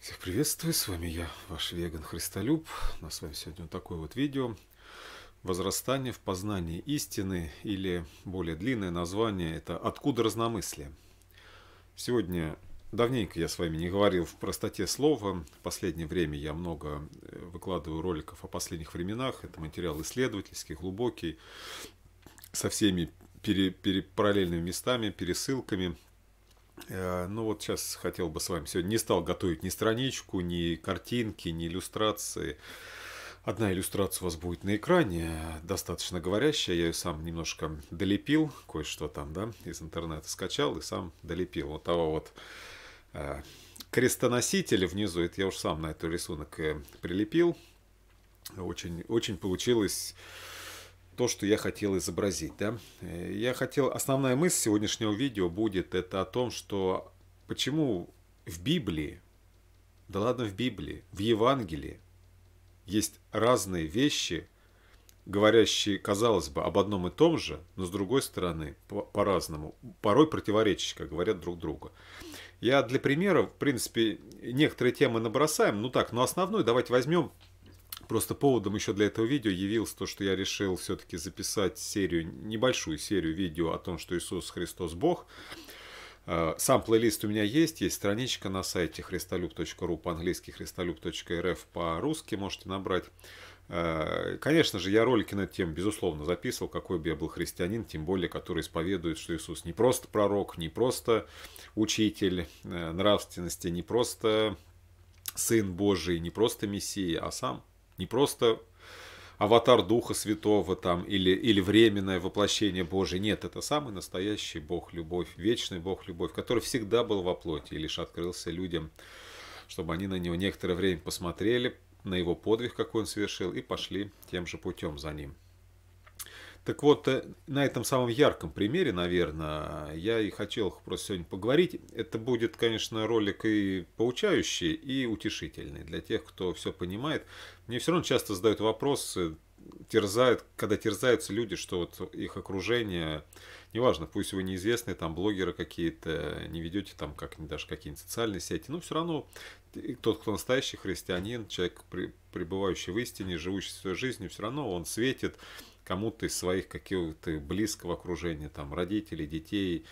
Всех приветствую, с вами я, ваш веган Христолюб. У нас с вами сегодня вот такое вот видео. Возрастание в познании истины или более длинное название это «Откуда разномыслие?». Сегодня давненько я с вами не говорил в простоте слова. В последнее время я много э, выкладываю роликов о последних временах. Это материал исследовательский, глубокий, со всеми пере, пере, параллельными местами, пересылками – ну вот сейчас хотел бы с вами сегодня не стал готовить ни страничку, ни картинки, ни иллюстрации. Одна иллюстрация у вас будет на экране, достаточно говорящая. Я ее сам немножко долепил, кое-что там, да, из интернета скачал и сам долепил. Вот того вот э, крестоносителя внизу, это я уж сам на этот рисунок э, прилепил. Очень, очень получилось то, что я хотел изобразить. Да? Э, я хотел, основная мысль сегодняшнего видео будет это о том, что почему в Библии, да ладно в Библии, в Евангелии есть разные вещи, говорящие, казалось бы, об одном и том же, но с другой стороны, по-разному, порой противоречащие, как говорят друг другу. Я для примера, в принципе, некоторые темы набросаем, ну так, но основную давайте возьмем Просто поводом еще для этого видео явился то, что я решил все-таки записать серию, небольшую серию видео о том, что Иисус Христос Бог. А, сам плейлист у меня есть, есть страничка на сайте христолюб.ру по-английски, христолюб.рф по-русски, можете набрать. А, конечно же, я ролики на тему, безусловно, записывал, какой бы я был христианин, тем более, который исповедует, что Иисус не просто пророк, не просто учитель э, нравственности, не просто Сын Божий, не просто Мессия, а сам не просто аватар Духа Святого там или, или временное воплощение Божие. Нет, это самый настоящий Бог любовь, вечный Бог любовь, который всегда был во плоти и лишь открылся людям, чтобы они на него некоторое время посмотрели, на его подвиг, какой он совершил, и пошли тем же путем за ним. Так вот, э, на этом самом ярком примере, наверное, я и хотел просто сегодня поговорить. Это будет, конечно, ролик и поучающий, и утешительный для тех, кто все понимает. Мне все равно часто задают вопросы, терзают, когда терзаются люди, что вот их окружение, неважно, пусть вы неизвестные, там блогеры какие-то, не ведете там как даже какие-нибудь социальные сети, но все равно тот, кто настоящий христианин, человек, пребывающий в истине, живущий своей жизнью, все равно он светит, кому-то из своих каких-то близкого окружения, там, родителей, детей,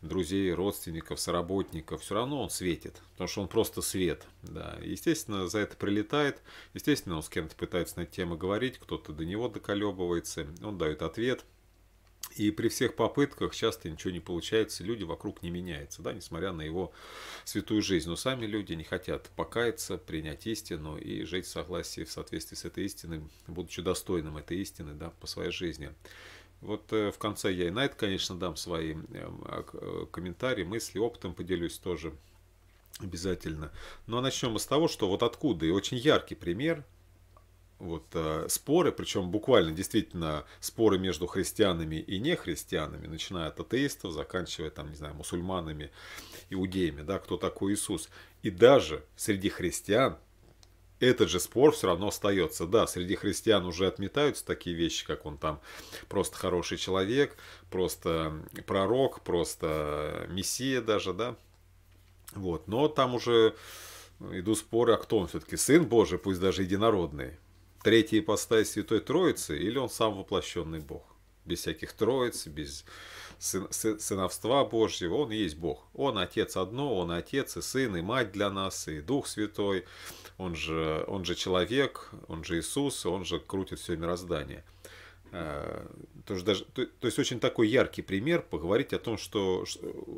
друзей, родственников, соработников, все равно он светит, потому что он просто свет. Да. Естественно, за это прилетает, естественно, он с кем-то пытается на эту тему говорить, кто-то до него доколебывается, он дает ответ – и при всех попытках часто ничего не получается, люди вокруг не меняются, да, несмотря на его святую жизнь. Но сами люди не хотят покаяться, принять истину и жить в согласии, в соответствии с этой истиной, будучи достойным этой истины да, по своей жизни. Вот э, в конце я и на это, конечно, дам свои эм, э, комментарии, мысли, опытом поделюсь тоже обязательно. Но ну, а начнем с того, что вот откуда, и очень яркий пример – вот, э, споры, причем буквально действительно споры между христианами и нехристианами, начиная от атеистов, заканчивая там, не знаю, мусульманами, иудеями, да, кто такой Иисус. И даже среди христиан этот же спор все равно остается. Да, среди христиан уже отметаются такие вещи, как он там просто хороший человек, просто пророк, просто мессия даже, да. Вот, но там уже идут споры, а кто он все-таки, сын Божий, пусть даже единородный третья ипостась Святой Троицы, или он сам воплощенный Бог? Без всяких троиц, без сын, сыновства Божьего, он и есть Бог. Он Отец одно, он Отец и Сын, и Мать для нас, и Дух Святой. Он же, он же человек, он же Иисус, он же крутит все мироздание. Э, то есть, даже, то, то есть очень такой яркий пример поговорить о том, что,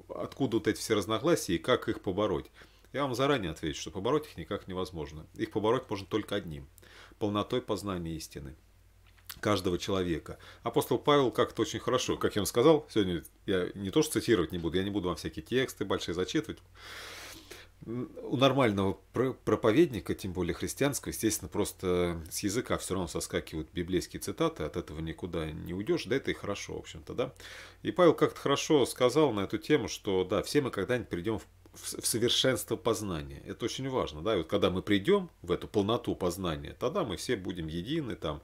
откуда вот эти все разногласия и как их побороть. Я вам заранее отвечу, что побороть их никак невозможно. Их побороть можно только одним – полнотой познания истины каждого человека. Апостол Павел как-то очень хорошо, как я вам сказал, сегодня я не то что цитировать не буду, я не буду вам всякие тексты большие зачитывать. У нормального проповедника, тем более христианского, естественно, просто с языка все равно соскакивают библейские цитаты, от этого никуда не уйдешь, да это и хорошо, в общем-то, да. И Павел как-то хорошо сказал на эту тему, что да, все мы когда-нибудь придем в в совершенство познания. Это очень важно. Да? И вот когда мы придем в эту полноту познания, тогда мы все будем едины, там,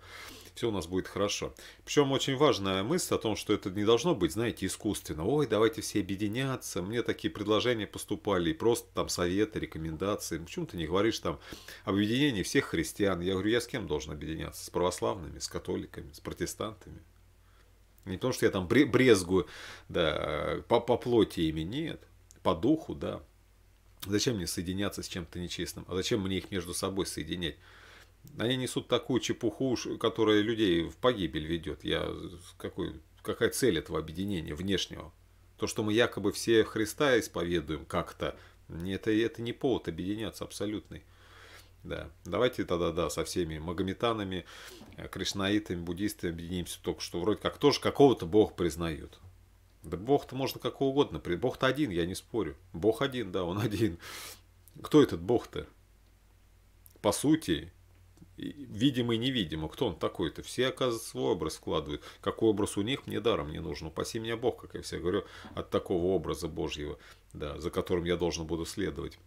все у нас будет хорошо. Причем очень важная мысль о том, что это не должно быть, знаете, искусственно. Ой, давайте все объединяться. Мне такие предложения поступали, и просто там советы, рекомендации. Почему ты не говоришь там об объединении всех христиан? Я говорю, я с кем должен объединяться? С православными, с католиками, с протестантами? Не то, что я там брезгую да, по, по плоти ими, нет. По духу, да. Зачем мне соединяться с чем-то нечестным? А зачем мне их между собой соединять? Они несут такую чепуху, которая людей в погибель ведет. Я, какой, какая цель этого объединения внешнего? То, что мы якобы все Христа исповедуем как-то, это, это не повод объединяться абсолютный. Да. Давайте тогда, да, со всеми магометанами, э, кришнаитами, буддистами объединимся, только что вроде как тоже какого-то Бог признают. Да Бог-то можно какого угодно. Бог-то один, я не спорю. Бог один, да, он один. Кто этот Бог-то? По сути, видимо и невидимо. Кто он такой-то? Все, оказывается, свой образ вкладывают. Какой образ у них, мне даром не нужен. Упаси меня Бог, как я все говорю, от такого образа Божьего, да, за которым я должен буду следовать.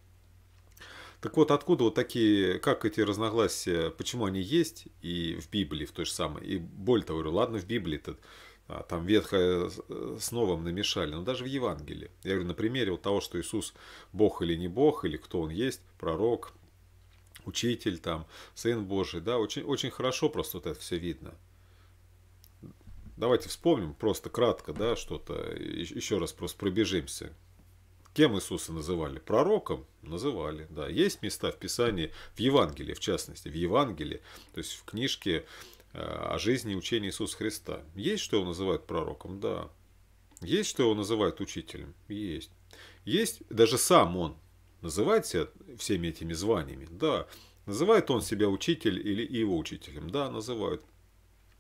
Так вот, откуда вот такие, как эти разногласия, почему они есть и в Библии, в той же самой, и более того, говорю, ладно, в Библии-то а, там ветхое с новым намешали, но даже в Евангелии. Я говорю, на примере вот того, что Иисус Бог или не Бог, или кто Он есть, пророк, учитель, там, сын Божий, да, очень, очень хорошо просто вот это все видно. Давайте вспомним просто кратко, да, что-то, еще раз просто пробежимся. Кем Иисуса называли? Пророком называли, да. Есть места в Писании, в Евангелии, в частности, в Евангелии, то есть в книжке э, о жизни и учении Иисуса Христа. Есть, что его называют пророком? Да. Есть, что его называют учителем? Есть. Есть, даже сам он называет себя всеми этими званиями? Да. Называет он себя учитель или его учителем? Да, называют.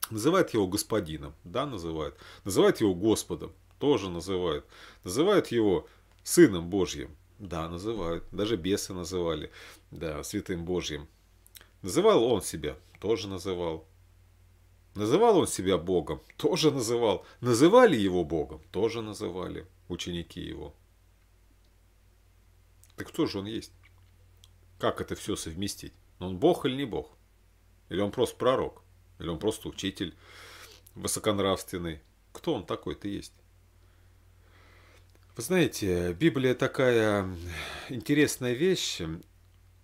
Называет его господином? Да, называет. Называет его Господом? Тоже называют. Называют его Сыном Божьим? Да, называют. Даже бесы называли. Да, Святым Божьим. Называл он себя? Тоже называл. Называл он себя Богом? Тоже называл. Называли его Богом? Тоже называли ученики его. Так кто же он есть? Как это все совместить? Он Бог или не Бог? Или он просто пророк? Или он просто учитель высоконравственный? Кто он такой-то есть? Вы знаете, Библия такая интересная вещь.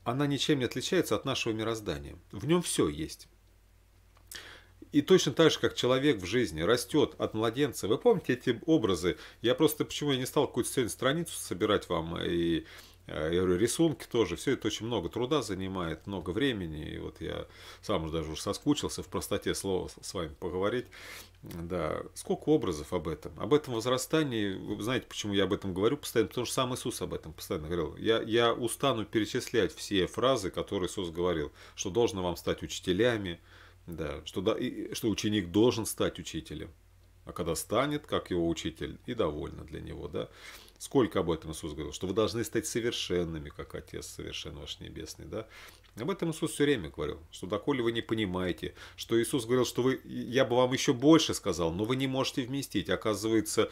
Она ничем не отличается от нашего мироздания. В нем все есть. И точно так же, как человек в жизни растет от младенца. Вы помните эти образы? Я просто почему я не стал какую-то сегодня страницу собирать вам и Э, я говорю, рисунки тоже, все это очень много труда занимает, много времени. И вот я сам уже даже уже соскучился в простоте слова с вами поговорить. Да, сколько образов об этом. Об этом возрастании, вы знаете, почему я об этом говорю постоянно, потому что сам Иисус об этом постоянно говорил. Я, я устану перечислять все фразы, которые Иисус говорил, что должно вам стать учителями, да, что, да, и, что ученик должен стать учителем. А когда станет, как его учитель, и довольно для него, да. Сколько об этом Иисус говорил? Что вы должны стать совершенными, как Отец совершен ваш Небесный. Да? Об этом Иисус все время говорил, что доколе вы не понимаете, что Иисус говорил, что вы, я бы вам еще больше сказал, но вы не можете вместить. Оказывается,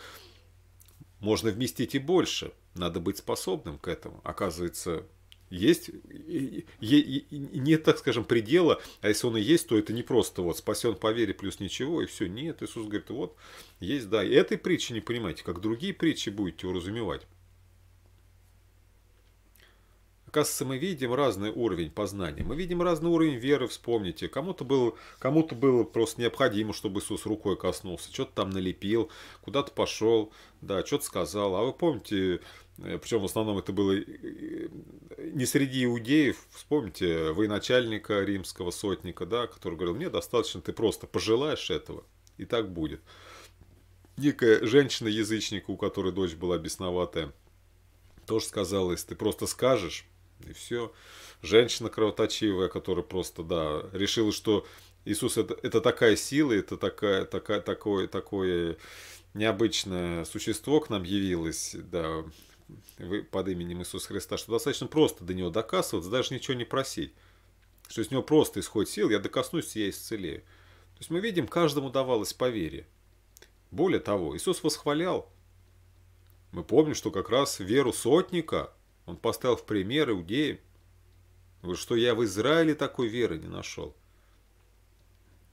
можно вместить и больше. Надо быть способным к этому. Оказывается, есть, нет, так скажем, предела, а если он и есть, то это не просто вот спасен по вере плюс ничего, и все. Нет, Иисус говорит, вот, есть, да. И этой притчи не понимаете, как другие притчи будете уразумевать. Оказывается, мы видим разный уровень познания. Мы видим разный уровень веры, вспомните. Кому-то было, кому-то было просто необходимо, чтобы Иисус рукой коснулся. Что-то там налепил, куда-то пошел, да, что-то сказал. А вы помните, причем в основном это было э, не среди иудеев, вспомните военачальника римского сотника, да, который говорил, мне достаточно, ты просто пожелаешь этого, и так будет. Некая женщина-язычник, у которой дочь была бесноватая, тоже сказала, если ты просто скажешь, и все. Женщина кровоточивая, которая просто, да, решила, что Иисус это, это такая сила, это такая, такая, такое, такое необычное существо к нам явилось, да, под именем Иисуса Христа, что достаточно просто до него докасываться, даже ничего не просить. Что из него просто исходит сил, я докоснусь, я исцелею. То есть мы видим, каждому давалось по вере. Более того, Иисус восхвалял Мы помним, что как раз веру сотника он поставил в пример иудеям. Что я в Израиле такой веры не нашел.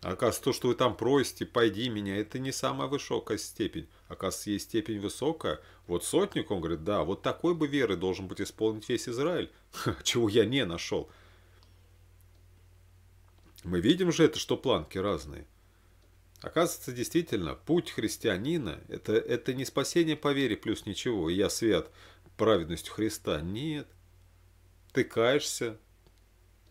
Оказывается, то, что вы там просите, пойди меня, это не самая высокая степень. Оказывается, есть степень высокая. Вот сотник, он говорит, да, вот такой бы веры должен быть исполнить весь Израиль. Чего я не нашел. Мы видим же это, что планки разные. Оказывается, действительно, путь христианина это, – это не спасение по вере плюс ничего, я свят праведностью Христа. Нет. Ты каешься,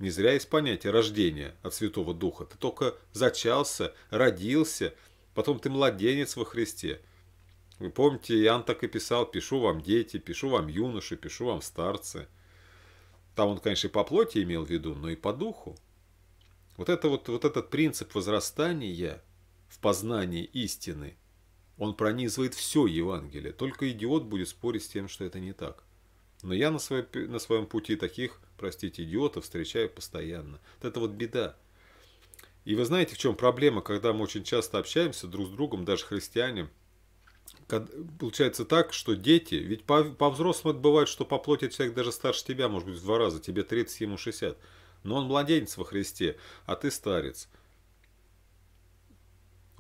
не зря есть понятие рождения от Святого Духа. Ты только зачался, родился, потом ты младенец во Христе. Вы помните, Иоанн так и писал, пишу вам дети, пишу вам юноши, пишу вам старцы. Там он, конечно, и по плоти имел в виду, но и по духу. Вот, это вот, вот этот принцип возрастания в познании истины, он пронизывает все Евангелие. Только идиот будет спорить с тем, что это не так. Но я на, своей, на своем пути таких простите, идиотов встречаю постоянно. Вот это вот беда. И вы знаете, в чем проблема, когда мы очень часто общаемся друг с другом, даже христиане, получается так, что дети, ведь по, по взрослым это бывает, что по плоти человек даже старше тебя, может быть, в два раза, тебе 30, ему 60. Но он младенец во Христе, а ты старец.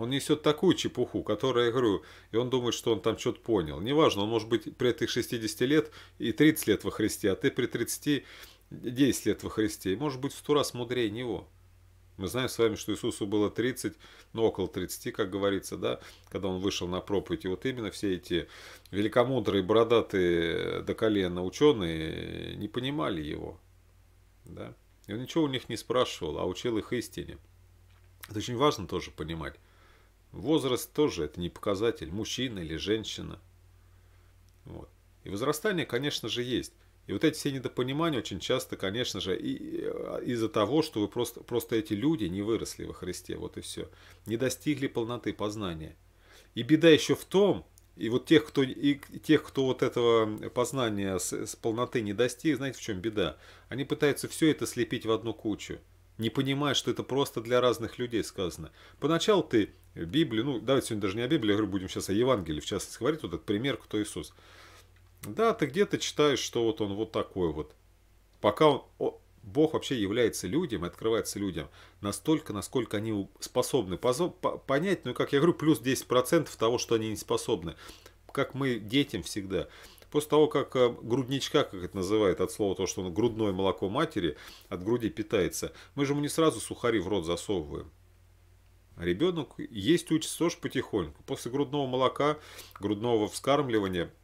Он несет такую чепуху, которая, я говорю, и он думает, что он там что-то понял. Неважно, он может быть при этих 60 лет и 30 лет во Христе, а ты при 30 10 лет во Христе, и может быть в сто раз мудрее него. Мы знаем с вами, что Иисусу было 30, ну около 30, как говорится, да, когда он вышел на проповедь. И вот именно все эти великомудрые, бородатые до колена ученые не понимали его. Да? И он ничего у них не спрашивал, а учил их истине. Это очень важно тоже понимать. Возраст тоже это не показатель, мужчина или женщина. Вот. И возрастание, конечно же, есть. И вот эти все недопонимания очень часто, конечно же, э, из-за того, что вы просто, просто эти люди не выросли во Христе, вот и все, не достигли полноты познания. И беда еще в том, и вот тех, кто, и тех, кто вот этого познания с, с полноты не достиг, знаете, в чем беда? Они пытаются все это слепить в одну кучу, не понимая, что это просто для разных людей сказано. Поначалу ты Библию, ну, давайте сегодня даже не о Библии, я говорю, будем сейчас о Евангелии, в частности, говорить, вот этот пример, кто Иисус. Да, ты где-то читаешь, что вот он вот такой вот. Пока он, о, Бог вообще является людям, открывается людям настолько, насколько они способны понять, ну, как я говорю, плюс 10% того, что они не способны. Как мы детям всегда. После того, как э, грудничка, как это называют, от слова то, что он грудное молоко матери от груди питается, мы же ему не сразу сухари в рот засовываем. Ребенок есть учится тоже потихоньку. После грудного молока, грудного вскармливания –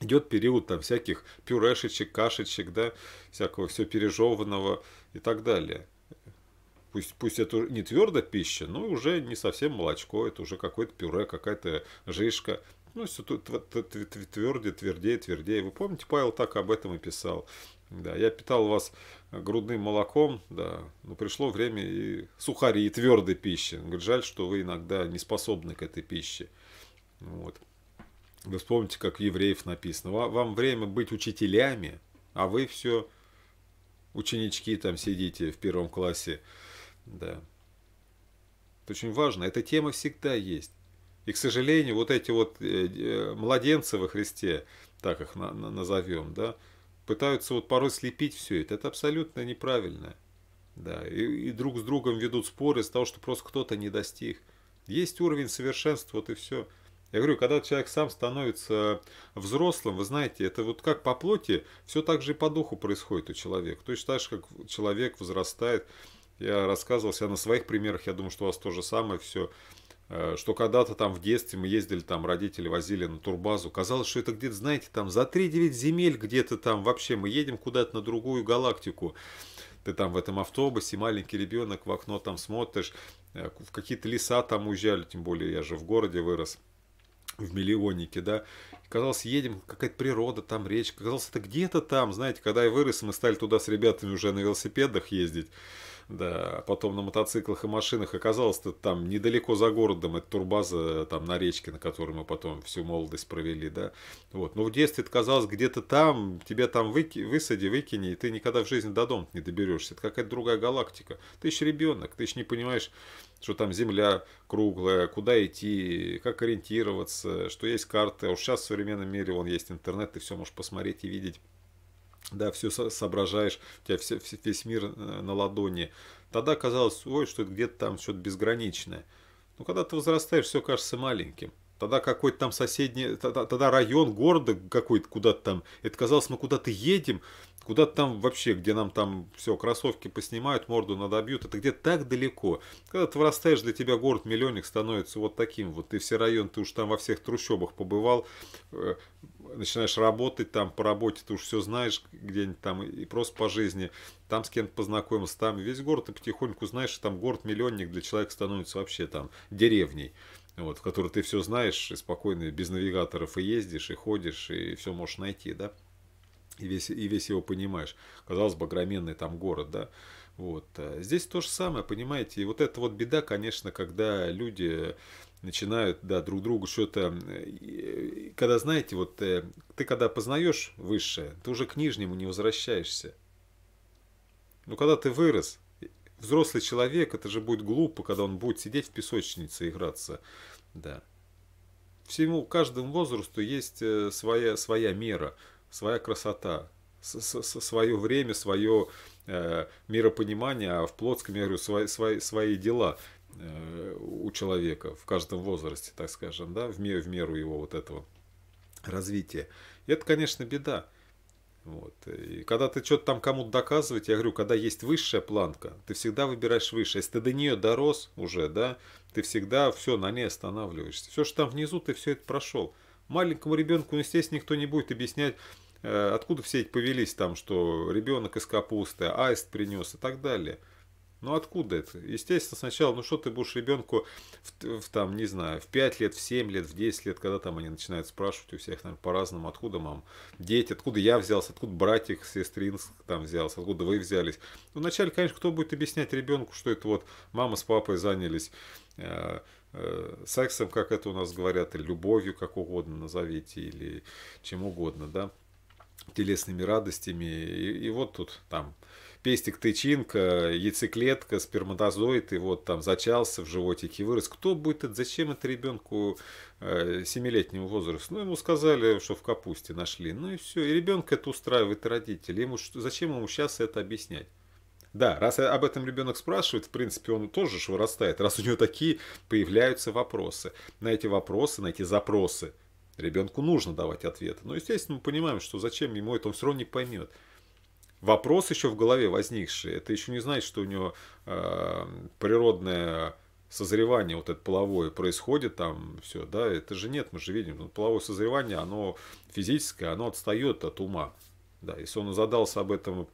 идет период там всяких пюрешечек, кашечек, да, всякого все пережеванного и так далее. Пусть, пусть это не твердая пища, но уже не совсем молочко, это уже какое-то пюре, какая-то жишка. Ну, все тут твердее, твердее, твердее. Вы помните, Павел так об этом и писал. Да, я питал вас грудным молоком, да, но пришло время и сухари, и твердой пищи. Он говорит, жаль, что вы иногда не способны к этой пище. Вот. Вы вспомните, как евреев написано. Вам время быть учителями, а вы все ученички там сидите в первом классе. Да. Это очень важно. Эта тема всегда есть. И, к сожалению, вот эти вот э, э, младенцы во Христе, так их назовем, да, пытаются вот порой слепить все это. Это абсолютно неправильно. Да, и, и друг с другом ведут споры из-за того, что просто кто-то не достиг. Есть уровень совершенства, вот и все. Я говорю, когда человек сам становится взрослым, вы знаете, это вот как по плоти, все так же и по духу происходит у человека. Точно так же, как человек возрастает. Я рассказывал себя на своих примерах, я думаю, что у вас то же самое все что когда-то там в детстве мы ездили, там родители возили на турбазу, казалось, что это где-то, знаете, там за 3-9 земель где-то там вообще мы едем куда-то на другую галактику. Ты там в этом автобусе, маленький ребенок в окно там смотришь, э, в какие-то леса там уезжали, тем более я же в городе вырос в миллионнике, да. Казалось, едем, какая-то природа, там речка. Казалось, это где-то там, знаете, когда я вырос, мы стали туда с ребятами уже на велосипедах ездить. Да, потом на мотоциклах и машинах оказалось-то там недалеко за городом, это турбаза там на речке, на которой мы потом всю молодость провели, да, вот, но в детстве это казалось где-то там, тебя там выки, высади, выкини, и ты никогда в жизни до дома не доберешься, это какая-то другая галактика, ты еще ребенок, ты еще не понимаешь, что там земля круглая, куда идти, как ориентироваться, что есть карты, а уж сейчас в современном мире вон есть интернет, ты все можешь посмотреть и видеть, да, все соображаешь, у тебя все, весь мир э, на ладони. Тогда казалось, ой, что где-то там что-то безграничное. Но когда ты возрастаешь, все кажется маленьким. Тогда какой-то там соседний, тогда, тогда район города какой-то куда-то там, это казалось, мы куда-то едем, Куда-то там вообще, где нам там все, кроссовки поснимают, морду надобьют, это где-то так далеко. Когда ты вырастаешь, для тебя город-миллионник становится вот таким вот. Ты все район, ты уж там во всех трущобах побывал, э, начинаешь работать там по работе, ты уж все знаешь где-нибудь там и просто по жизни. Там с кем-то познакомился, там весь город ты потихоньку знаешь, там город-миллионник для человека становится вообще там деревней вот, в которой ты все знаешь, и спокойно без навигаторов и ездишь, и ходишь, и все можешь найти, да и весь, и весь его понимаешь. Казалось бы, огроменный там город, да. Вот. А здесь то же самое, понимаете. И вот эта вот беда, конечно, когда люди начинают, да, друг другу что-то... Когда, знаете, вот э, ты когда познаешь высшее, ты уже к нижнему не возвращаешься. Но когда ты вырос, взрослый человек, это же будет глупо, когда он будет сидеть в песочнице и играться. Да. Всему, каждому возрасту есть э, своя, своя мера своя красота, свое время, свое э, миропонимание, а в плотском, я говорю, свои, свои, свои дела у человека в каждом возрасте, так скажем, да, в меру, в меру его вот этого развития. И это, конечно, беда. Вот. И когда ты что-то там кому-то доказывать, я говорю, когда есть высшая планка, ты всегда выбираешь выше. Если ты до нее дорос уже, да, ты всегда все на ней останавливаешься. Все, что там внизу, ты все это прошел. Маленькому ребенку, естественно, никто не будет объяснять, э, откуда все эти повелись там, что ребенок из капусты, аист принес и так далее. Ну откуда это? Естественно, сначала, ну что ты будешь ребенку в, в там, не знаю, в 5 лет, в 7 лет, в 10 лет, когда там они начинают спрашивать у всех, наверное, по-разному, откуда мам, дети, откуда я взялся, откуда братик, сестрин там взялся, откуда вы взялись. Ну, вначале, конечно, кто будет объяснять ребенку, что это вот мама с папой занялись э, Э, сексом, как это у нас говорят, или любовью, как угодно назовите, или чем угодно, да, телесными радостями. И, и вот тут там пестик, тычинка, яйцеклетка, сперматозоид, и вот там зачался в животике, вырос. Кто будет это, зачем это ребенку э, семилетнего возраста? Ну, ему сказали, что в капусте нашли. Ну и все. И ребенка это устраивает родители. Ему, зачем ему сейчас это объяснять? Да, раз об этом ребенок спрашивает, в принципе, он тоже же вырастает, раз у него такие появляются вопросы. На эти вопросы, на эти запросы ребенку нужно давать ответы. Но, естественно, мы понимаем, что зачем ему это, он все равно не поймет. Вопрос еще в голове возникший, это еще не значит, что у него э, природное созревание вот это половое происходит там все, да, это же нет, мы же видим, ну, половое созревание, оно физическое, оно отстает от ума, да, если он задался об этом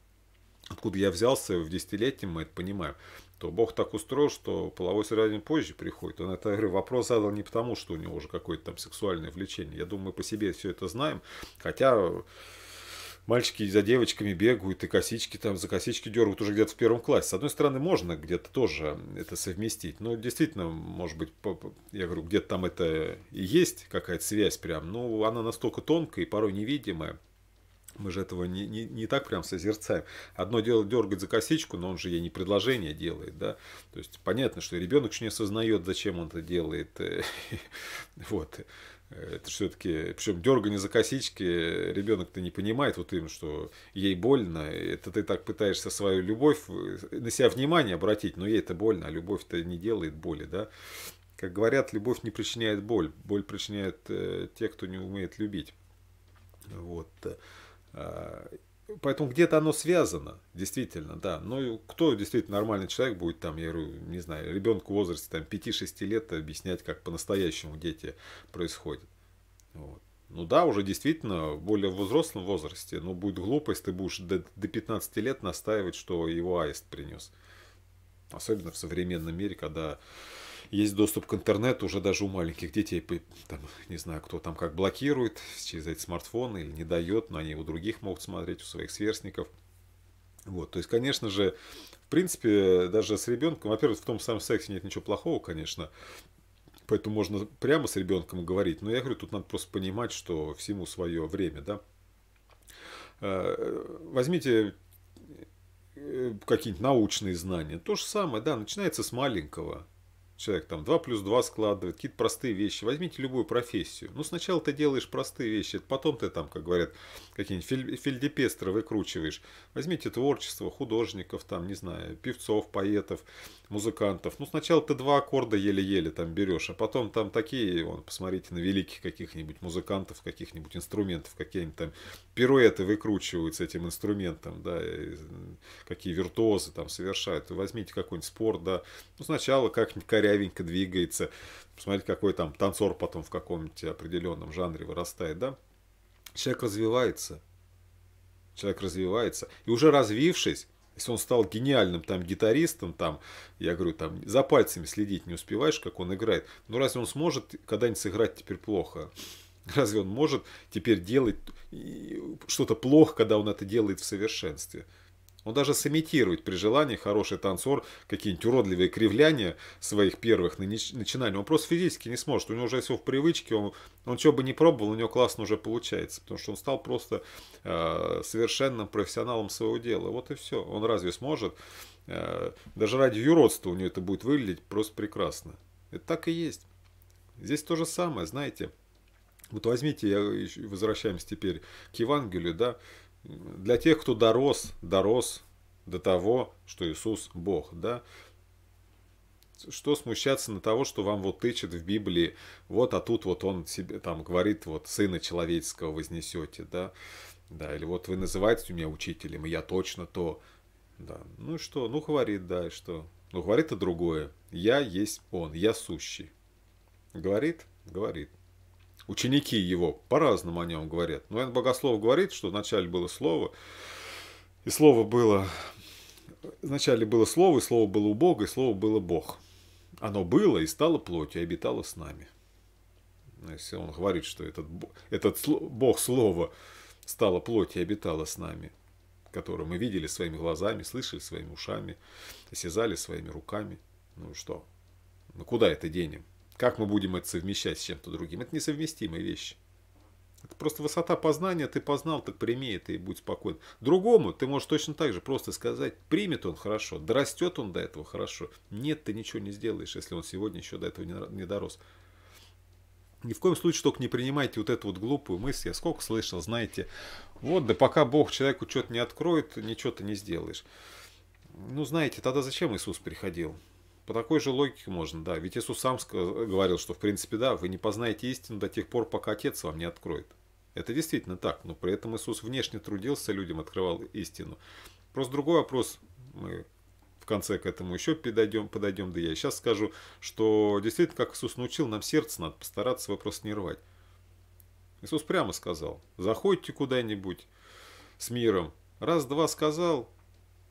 откуда я взялся в десятилетнем, мы это понимаем, то Бог так устроил, что половой созревание позже приходит. Он это, говорю, вопрос задал не потому, что у него уже какое-то там сексуальное влечение. Я думаю, мы по себе все это знаем. Хотя мальчики за девочками бегают и косички там за косички дергают уже где-то в первом классе. С одной стороны, можно где-то тоже это совместить. Но действительно, может быть, я говорю, где-то там это и есть какая-то связь прям. Но она настолько тонкая и порой невидимая мы же этого не, не, не так прям созерцаем. Одно дело дергать за косичку, но он же ей не предложение делает, да. То есть понятно, что ребенок еще не осознает, зачем он это делает. Вот. Это все-таки, причем дергание за косички, ребенок-то не понимает вот им, что ей больно. Это ты так пытаешься свою любовь, на себя внимание обратить, но ей это больно, а любовь-то не делает боли, да. Как говорят, любовь не причиняет боль. Боль причиняет э, те, кто не умеет любить. Вот. Поэтому где-то оно связано, действительно, да. Но кто действительно нормальный человек будет там, я говорю, не знаю, ребенку в возрасте там 5-6 лет объяснять, как по-настоящему дети происходят. Вот. Ну да, уже действительно в более взрослом возрасте, но будет глупость, ты будешь до, до 15 лет настаивать, что его аист принес. Особенно в современном мире, когда есть доступ к интернету уже даже у маленьких детей, там, не знаю, кто там как блокирует через эти смартфоны или не дает, но они у других могут смотреть, у своих сверстников. Вот, то есть, конечно же, в принципе, даже с ребенком, во-первых, в том самом сексе нет ничего плохого, конечно, поэтому можно прямо с ребенком говорить, но я говорю, тут надо просто понимать, что всему свое время, да. Э, возьмите э, какие-нибудь научные знания, то же самое, да, начинается с маленького, человек там 2 плюс 2 складывает, какие-то простые вещи. Возьмите любую профессию. Ну, сначала ты делаешь простые вещи, потом ты там, как говорят, какие-нибудь филь- выкручиваешь. Возьмите творчество художников, там, не знаю, певцов, поэтов, музыкантов. Ну, сначала ты два аккорда еле-еле там берешь, а потом там такие, вон, посмотрите на великих каких-нибудь музыкантов, каких-нибудь инструментов, какие-нибудь там пируэты выкручивают с этим инструментом, да, какие виртуозы там совершают. Возьмите какой-нибудь спорт, да. Ну, сначала как-нибудь корявенько двигается. Посмотрите, какой там танцор потом в каком-нибудь определенном жанре вырастает, да. Человек развивается. Человек развивается. И уже развившись, если он стал гениальным там гитаристом, там, я говорю, там за пальцами следить не успеваешь, как он играет. Ну разве он сможет когда-нибудь сыграть теперь плохо? Разве он может теперь делать что-то плохо, когда он это делает в совершенстве? Он даже сымитировать при желании хороший танцор какие-нибудь уродливые кривляния своих первых начинаний. Он просто физически не сможет. У него уже все в привычке, он, он что бы не пробовал, у него классно уже получается. Потому что он стал просто э, совершенным профессионалом своего дела. Вот и все. Он разве сможет? Э, даже ради юродства у него это будет выглядеть просто прекрасно. Это так и есть. Здесь то же самое, знаете. Вот возьмите, я возвращаемся теперь к Евангелию, да, для тех, кто дорос, дорос до того, что Иисус Бог, да, что смущаться на того, что вам вот тычет в Библии, вот, а тут вот он себе там говорит, вот, сына человеческого вознесете, да, да, или вот вы называете меня учителем, и я точно то, да, ну что, ну говорит, да, и что, ну говорит и другое, я есть он, я сущий, говорит, говорит, ученики его по-разному о нем говорят. Но этот богослов говорит, что вначале было слово, и слово было... Вначале было слово, и слово было у Бога, и слово было Бог. Оно было и стало плотью, и обитало с нами. Если он говорит, что этот, этот Бог Слово стало плотью и обитало с нами, которое мы видели своими глазами, слышали своими ушами, осязали своими руками, ну что, ну куда это денем? Как мы будем это совмещать с чем-то другим? Это несовместимые вещи. Это просто высота познания, ты познал, так прими это и будь спокоен. Другому ты можешь точно так же просто сказать, примет он хорошо, дорастет он до этого хорошо. Нет, ты ничего не сделаешь, если он сегодня еще до этого не дорос. Ни в коем случае только не принимайте вот эту вот глупую мысль. Я сколько слышал, знаете, вот, да пока Бог человеку что-то не откроет, ничего ты не сделаешь. Ну, знаете, тогда зачем Иисус приходил? По такой же логике можно, да. Ведь Иисус сам говорил, что в принципе, да, вы не познаете истину до тех пор, пока Отец вам не откроет. Это действительно так, но при этом Иисус внешне трудился, людям открывал истину. Просто другой вопрос, мы в конце к этому еще подойдем, подойдем, да я сейчас скажу, что действительно, как Иисус научил, нам сердце надо постараться вопрос не рвать. Иисус прямо сказал, заходите куда-нибудь с миром, раз-два сказал,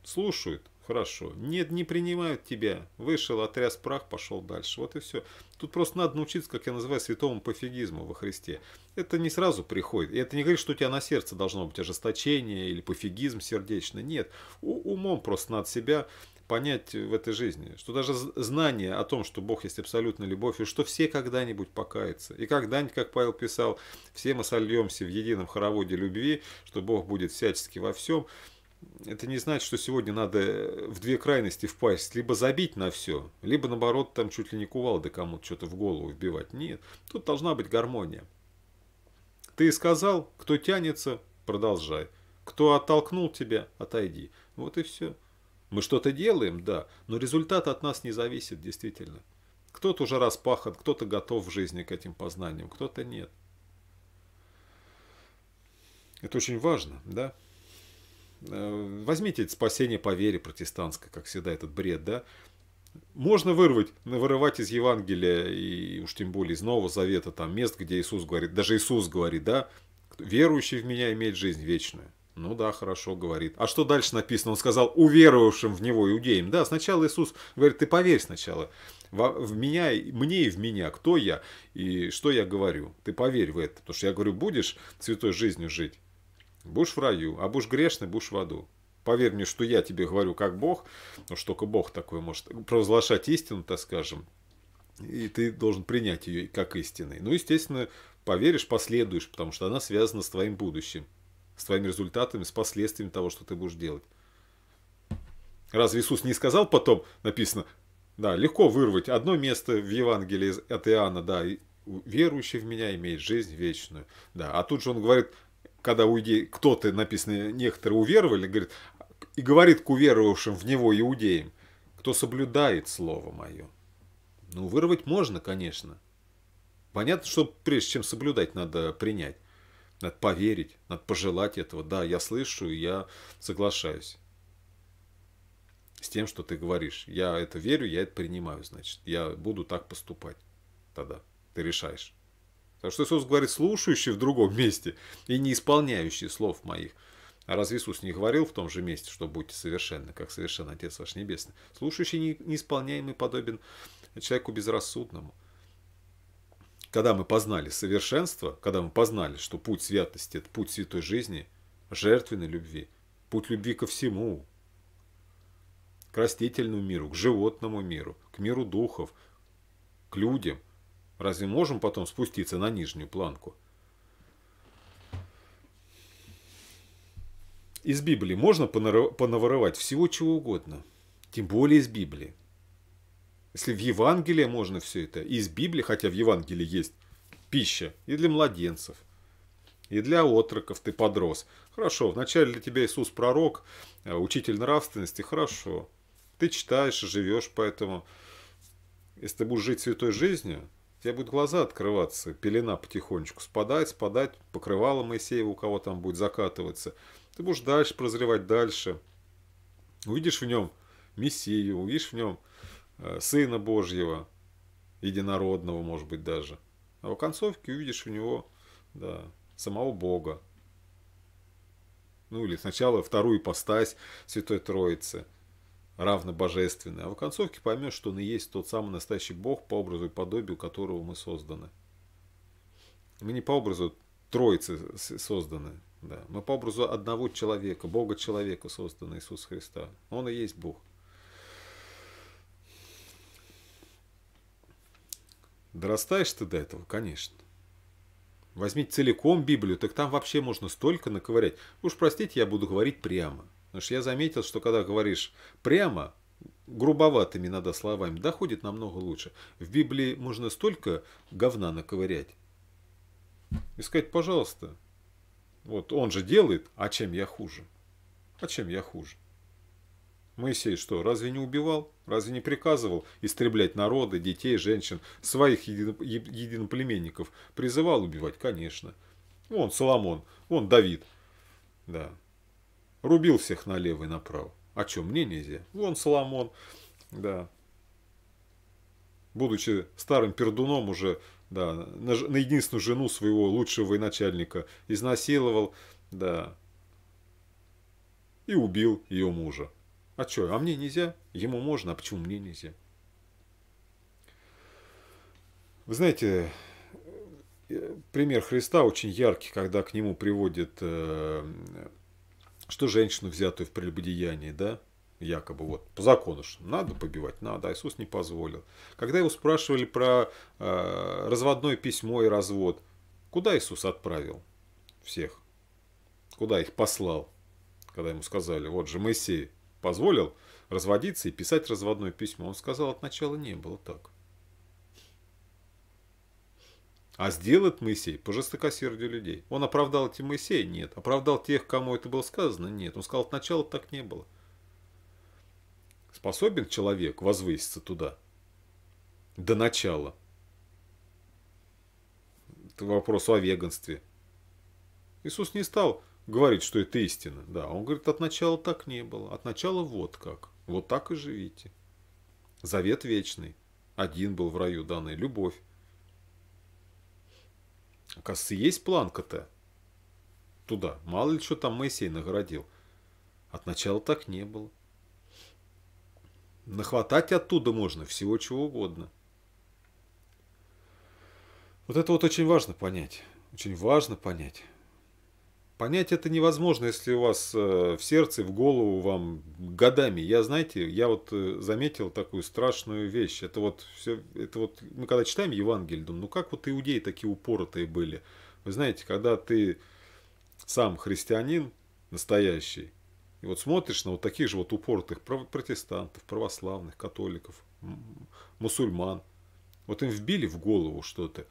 слушают, Хорошо. Нет, не принимают тебя. Вышел, отряс прах, пошел дальше. Вот и все. Тут просто надо научиться, как я называю, святому пофигизму во Христе. Это не сразу приходит. И это не говорит, что у тебя на сердце должно быть ожесточение или пофигизм сердечный. Нет. У умом просто надо себя понять в этой жизни, что даже знание о том, что Бог есть абсолютная любовь, и что все когда-нибудь покаются. И когда-нибудь, как Павел писал, все мы сольемся в едином хороводе любви, что Бог будет всячески во всем – это не значит, что сегодня надо в две крайности впасть. Либо забить на все, либо наоборот там чуть ли не кувалды кому-то что-то в голову вбивать. Нет, тут должна быть гармония. Ты сказал, кто тянется, продолжай. Кто оттолкнул тебя, отойди. Вот и все. Мы что-то делаем, да, но результат от нас не зависит действительно. Кто-то уже распахан, кто-то готов в жизни к этим познаниям, кто-то нет. Это очень важно, да? Э, возьмите спасение по вере протестантское, как всегда, этот бред, да? Можно вырвать, вырывать из Евангелия и уж тем более из Нового Завета там мест, где Иисус говорит, даже Иисус говорит, да, верующий в меня имеет жизнь вечную. Ну да, хорошо говорит. А что дальше написано? Он сказал уверовавшим в него иудеям. Да, сначала Иисус говорит, ты поверь сначала в меня, мне и в меня, кто я и что я говорю. Ты поверь в это. Потому что я говорю, будешь святой жизнью жить, Будешь в раю, а будешь грешный, будешь в аду. Поверь мне, что я тебе говорю как Бог, но что только Бог такой может провозглашать истину, так скажем, и ты должен принять ее как истиной. Ну, естественно, поверишь, последуешь, потому что она связана с твоим будущим, с твоими результатами, с последствиями того, что ты будешь делать. Разве Иисус не сказал потом, написано, да, легко вырвать одно место в Евангелии от Иоанна, да, верующий в меня имеет жизнь вечную. Да, а тут же он говорит, когда у иудей кто-то, написано, некоторые уверовали, говорит, и говорит к уверовавшим в него иудеям, кто соблюдает слово мое. Ну, вырвать можно, конечно. Понятно, что прежде чем соблюдать, надо принять. Надо поверить, надо пожелать этого. Да, я слышу, я соглашаюсь с тем, что ты говоришь. Я это верю, я это принимаю, значит. Я буду так поступать тогда. Ты решаешь. Потому что Иисус говорит, слушающий в другом месте и не исполняющий слов моих. А разве Иисус не говорил в том же месте, что будьте совершенны, как совершен Отец ваш Небесный? Слушающий неисполняемый подобен человеку безрассудному. Когда мы познали совершенство, когда мы познали, что путь святости – это путь святой жизни, жертвенной любви, путь любви ко всему, к растительному миру, к животному миру, к миру духов, к людям. Разве можем потом спуститься на нижнюю планку? Из Библии можно понаворовать всего чего угодно. Тем более из Библии. Если в Евангелии можно все это, и из Библии, хотя в Евангелии есть пища и для младенцев, и для отроков ты подрос. Хорошо, вначале для тебя Иисус пророк, э, учитель нравственности, хорошо. Ты читаешь и живешь, поэтому если ты будешь жить святой жизнью, тебя будут глаза открываться, пелена потихонечку спадать, спадать, покрывало Моисеева у кого там будет закатываться. Ты будешь дальше прозревать, дальше. Увидишь в нем Мессию, увидишь в нем э, Сына Божьего, единородного, может быть, даже. А в концовке увидишь в него да, самого Бога. Ну или сначала вторую ипостась Святой Троицы – равно божественный, а в концовке поймешь, что он и есть тот самый настоящий Бог, по образу и подобию которого мы созданы. Мы не по образу Троицы созданы, да. мы по образу одного человека, Бога-человека созданы, Иисус Христа. Он и есть Бог. Дорастаешь ты до этого, конечно. Возьмите целиком Библию, так там вообще можно столько наковырять. Уж простите, я буду говорить прямо. Потому что я заметил, что когда говоришь прямо, грубоватыми надо словами, доходит намного лучше. В Библии можно столько говна наковырять. И сказать, пожалуйста, вот он же делает, а чем я хуже? А чем я хуже? Моисей что, разве не убивал? Разве не приказывал истреблять народы, детей, женщин, своих единоплеменников? Призывал убивать? Конечно. Вон Соломон, вон Давид. Да. Рубил всех налево и направо. А что, мне нельзя? Вон Соломон, да. Будучи старым пердуном уже, да, на, на единственную жену своего лучшего военачальника изнасиловал, да. И убил ее мужа. А что, а мне нельзя? Ему можно, а почему мне нельзя? Вы знаете, э, пример Христа очень яркий, когда к нему приводит э, что женщину, взятую в прелюбодеянии, да, якобы вот по закону что надо побивать, надо, а Иисус не позволил. Когда его спрашивали про э, разводное письмо и развод, куда Иисус отправил всех? Куда их послал? Когда ему сказали, вот же Моисей позволил разводиться и писать разводное письмо. Он сказал, от начала не было так. А сделает Моисей по жестокосердию людей. Он оправдал эти Моисея? Нет. Оправдал тех, кому это было сказано? Нет. Он сказал, от начала так не было. Способен человек возвыситься туда? До начала. Это вопрос о веганстве. Иисус не стал говорить, что это истина. Да, он говорит, от начала так не было. От начала вот как. Вот так и живите. Завет вечный. Один был в раю данный. Любовь. Оказывается, есть планка-то туда. Мало ли что там Моисей наградил. От начала так не было. Нахватать оттуда можно всего чего угодно. Вот это вот очень важно понять. Очень важно понять. Понять это невозможно, если у вас э, в сердце, в голову вам годами. Я, знаете, я вот э, заметил такую страшную вещь. Это вот все, это вот мы когда читаем Евангелие, думаем, ну как вот иудеи такие упоротые были. Вы знаете, когда ты сам христианин настоящий, и вот смотришь на вот таких же вот упоротых протестантов, православных, католиков, мусульман, вот им вбили в голову что-то,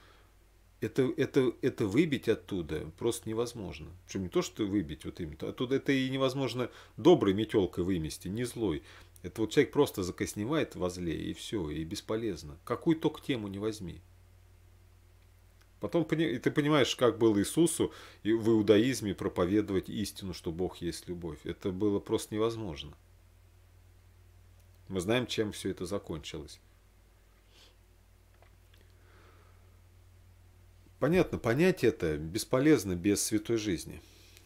это, это, это выбить оттуда просто невозможно. Причем не то, что выбить вот именно, оттуда это и невозможно доброй метелкой вымести, не злой. Это вот человек просто закосневает во зле, и все, и бесполезно. Какую только тему не возьми. Потом и ты понимаешь, как было Иисусу в иудаизме проповедовать истину, что Бог есть любовь. Это было просто невозможно. Мы знаем, чем все это закончилось. Понятно, понять это бесполезно без святой жизни.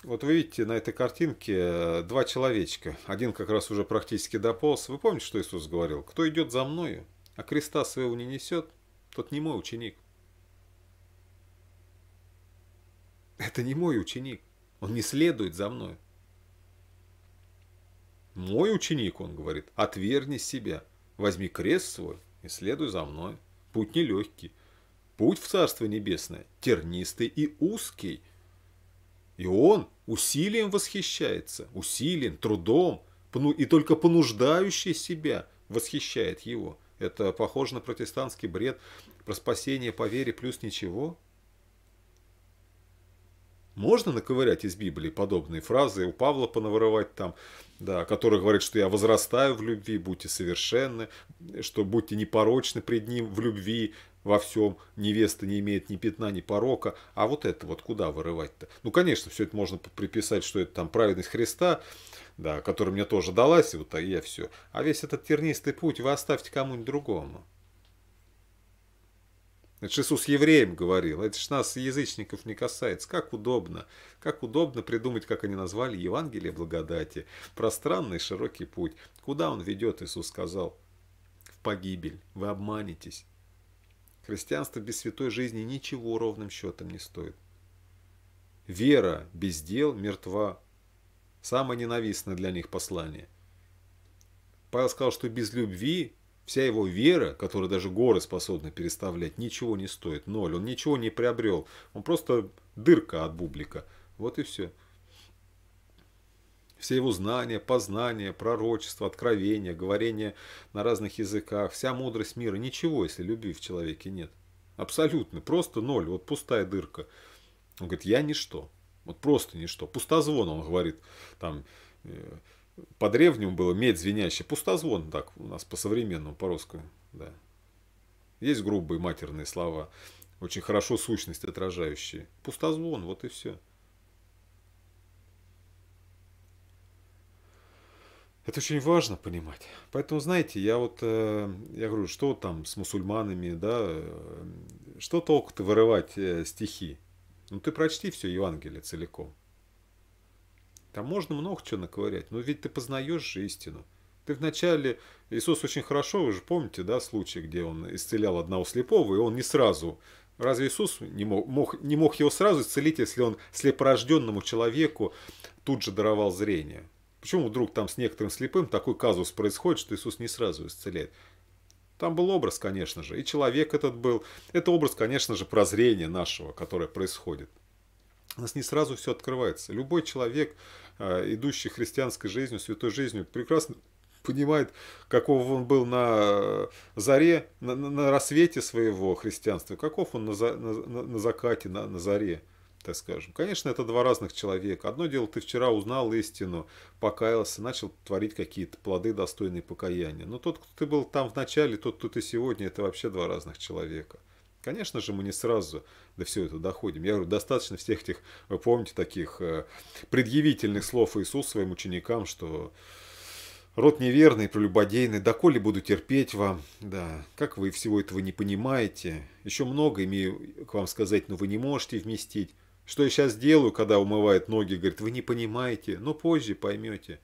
Вот вы видите на этой картинке э, два человечка. Один как раз уже практически дополз. Вы помните, что Иисус говорил? Кто идет за мною, а креста своего не несет, тот не мой ученик. Это не мой ученик. Он не следует за мной. Мой ученик, он говорит, отвергни себя, возьми крест свой и следуй за мной. Путь нелегкий. Путь в Царство Небесное тернистый и узкий. И он усилием восхищается, усилием, трудом, и только понуждающий себя восхищает его. Это похоже на протестантский бред про спасение по вере плюс ничего. Можно наковырять из Библии подобные фразы, у Павла понавырывать там, да, который говорит, что я возрастаю в любви, будьте совершенны, что будьте непорочны пред ним в любви, во всем, невеста не имеет ни пятна, ни порока, а вот это вот куда вырывать-то? Ну, конечно, все это можно приписать, что это там праведность Христа, да, которая мне тоже далась, и вот а я все. А весь этот тернистый путь вы оставьте кому-нибудь другому. Это же Иисус евреям говорил, это же нас, язычников, не касается. Как удобно, как удобно придумать, как они назвали Евангелие благодати. Пространный широкий путь. Куда он ведет, Иисус сказал? В погибель. Вы обманетесь. Христианство без святой жизни ничего ровным счетом не стоит. Вера без дел мертва. Самое ненавистное для них послание. Павел сказал, что без любви вся его вера, которая даже горы способна переставлять, ничего не стоит. Ноль. Он ничего не приобрел. Он просто дырка от бублика. Вот и все. Все его знания, познания, пророчества, откровения, говорение на разных языках, вся мудрость мира, ничего, если любви в человеке нет. Абсолютно, просто ноль, вот пустая дырка. Он говорит, я ничто, вот просто ничто. Пустозвон, он говорит, там, э, по древнему было медь звенящая, пустозвон, так, у нас по-современному, по-русски, да. Есть грубые матерные слова, очень хорошо сущность отражающие. Пустозвон, вот и все. Это очень важно понимать. Поэтому, знаете, я вот, э, я говорю, что там с мусульманами, да, э, что толку-то вырывать э, стихи? Ну, ты прочти все Евангелие целиком. Там можно много чего наковырять, но ведь ты познаешь же истину. Ты вначале, Иисус очень хорошо, вы же помните, да, случай, где он исцелял одного слепого, и он не сразу, разве Иисус не мог, мог, не мог его сразу исцелить, если он слепорожденному человеку тут же даровал зрение? Почему вдруг там с некоторым слепым такой казус происходит, что Иисус не сразу исцеляет? Там был образ, конечно же, и человек этот был. Это образ, конечно же, прозрения нашего, которое происходит. У нас не сразу все открывается. Любой человек, а, идущий христианской жизнью, святой жизнью, прекрасно понимает, каков он был на заре, на, на рассвете своего христианства, каков он на, на, на закате, на, на заре так скажем. Конечно, это два разных человека. Одно дело, ты вчера узнал истину, покаялся, начал творить какие-то плоды, достойные покаяния. Но тот, кто ты был там в начале, тот, кто ты сегодня, это вообще два разных человека. Конечно же, мы не сразу до всего этого доходим. Я говорю, достаточно всех этих, вы помните, таких э, предъявительных слов Иисуса своим ученикам, что род неверный, прелюбодейный, доколе буду терпеть вам, да, как вы всего этого не понимаете, еще много имею к вам сказать, но вы не можете вместить. Что я сейчас делаю, когда умывает ноги, говорит, вы не понимаете, но позже поймете.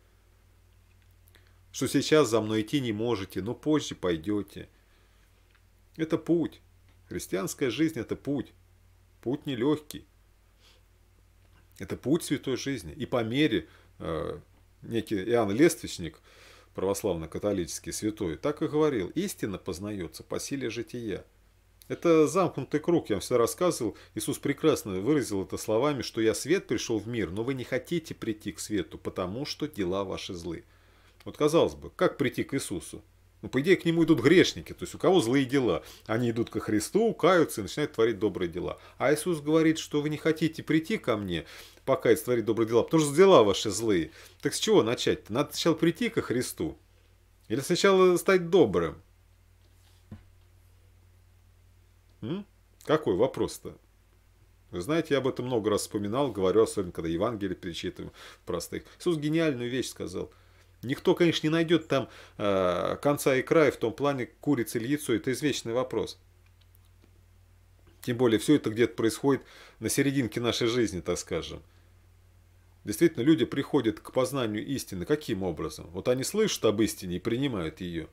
Что сейчас за мной идти не можете, но позже пойдете. Это путь. Христианская жизнь – это путь. Путь нелегкий. Это путь святой жизни. И по мере э, некий Иоанн Лествичник, православно-католический святой, так и говорил, истина познается по силе жития. Это замкнутый круг, я вам всегда рассказывал. Иисус прекрасно выразил это словами, что я свет пришел в мир, но вы не хотите прийти к свету, потому что дела ваши злы. Вот казалось бы, как прийти к Иисусу? Ну, по идее, к нему идут грешники, то есть у кого злые дела. Они идут ко Христу, каются и начинают творить добрые дела. А Иисус говорит, что вы не хотите прийти ко мне, покаяться, творить добрые дела, потому что дела ваши злые. Так с чего начать-то? Надо сначала прийти ко Христу. Или сначала стать добрым? М? Какой вопрос-то? Вы знаете, я об этом много раз вспоминал, говорю, особенно когда Евангелие перечитываем простых. Иисус гениальную вещь сказал – Никто, конечно, не найдет там э, конца и края в том плане курицы или яйцо. Это извечный вопрос. Тем более, все это где-то происходит на серединке нашей жизни, так скажем. Действительно, люди приходят к познанию истины. Каким образом? Вот они слышат об истине и принимают ее.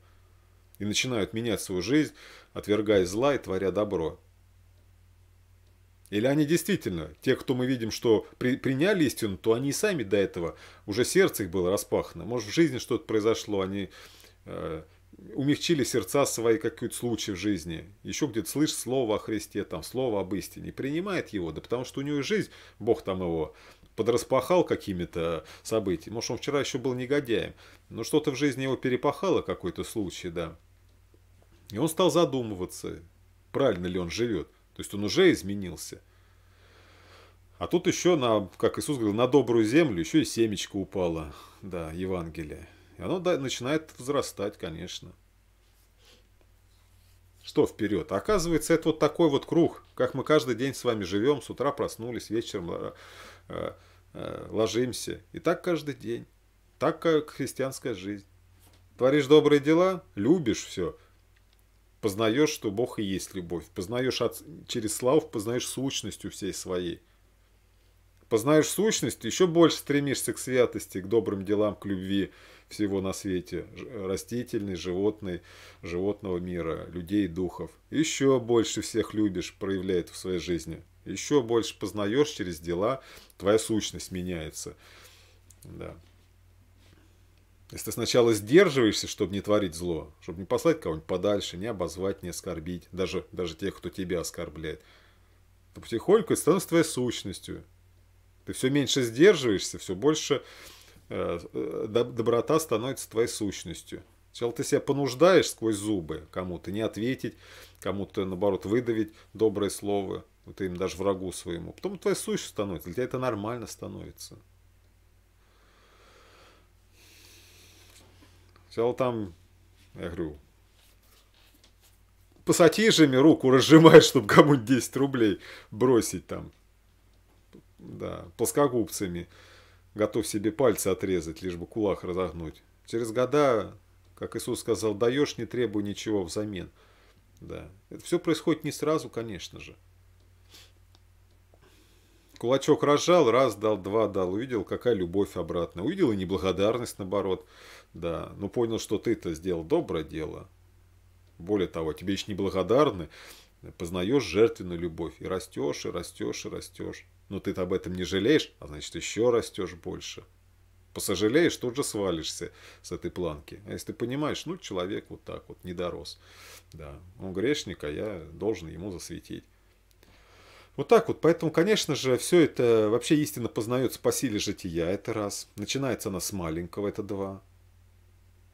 И начинают менять свою жизнь, отвергая зла и творя добро. Или они действительно, те, кто мы видим, что при, приняли истину, то они и сами до этого, уже сердце их было распахано. Может, в жизни что-то произошло, они э, умягчили сердца свои какие-то случаи в жизни. Еще где-то слышит слово о Христе, там, слово об истине. Принимает его, да потому что у него жизнь, Бог там его подраспахал какими-то событиями. Может, он вчера еще был негодяем, но что-то в жизни его перепахало, какой-то случай, да. И он стал задумываться, правильно ли он живет. То есть он уже изменился. А тут еще, на, как Иисус говорил, на добрую землю еще и семечко упало, да, Евангелие. И оно да, начинает возрастать, конечно. Что вперед? Оказывается, это вот такой вот круг, как мы каждый день с вами живем, с утра проснулись, вечером э, э, э, ложимся. И так каждый день. Так как христианская жизнь. Творишь добрые дела, любишь все, познаешь, что Бог и есть любовь. Познаешь от, через славу, познаешь сущностью всей своей. Познаешь сущность, еще больше стремишься к святости, к добрым делам, к любви всего на свете. Растительный, животный, животного мира, людей, духов. Еще больше всех любишь, проявляет в своей жизни. Еще больше познаешь через дела, твоя сущность меняется. Да. Если ты сначала сдерживаешься, чтобы не творить зло, чтобы не послать кого-нибудь подальше, не обозвать, не оскорбить, даже, даже тех, кто тебя оскорбляет, то потихоньку это становится твоей сущностью. Ты все меньше сдерживаешься, все больше э, э доброта становится твоей сущностью. Сначала ты себя понуждаешь сквозь зубы кому-то не ответить, кому-то, наоборот, выдавить доброе слово, вот им даже врагу своему. Потом твоя сущность становится, для тебя это нормально становится. Взял там, я говорю, пассатижами руку разжимать, чтобы кому-нибудь 10 рублей бросить там. Да, плоскогубцами. Готов себе пальцы отрезать, лишь бы кулак разогнуть. Через года, как Иисус сказал, даешь, не требуй ничего взамен. Да. Это все происходит не сразу, конечно же. Кулачок разжал, раз дал, два дал, увидел, какая любовь обратно. Увидел и неблагодарность, наоборот. Да, но понял, что ты-то сделал доброе дело. Более того, тебе еще неблагодарны, познаешь жертвенную любовь. И растешь, и растешь, и растешь. Но ты об этом не жалеешь, а значит еще растешь больше. Посожалеешь, тут же свалишься с этой планки. А если ты понимаешь, ну, человек вот так вот не дорос. Да, он грешник, а я должен ему засветить. Вот так вот. Поэтому, конечно же, все это вообще истинно познается по силе жития. Это раз. Начинается она с маленького. Это два.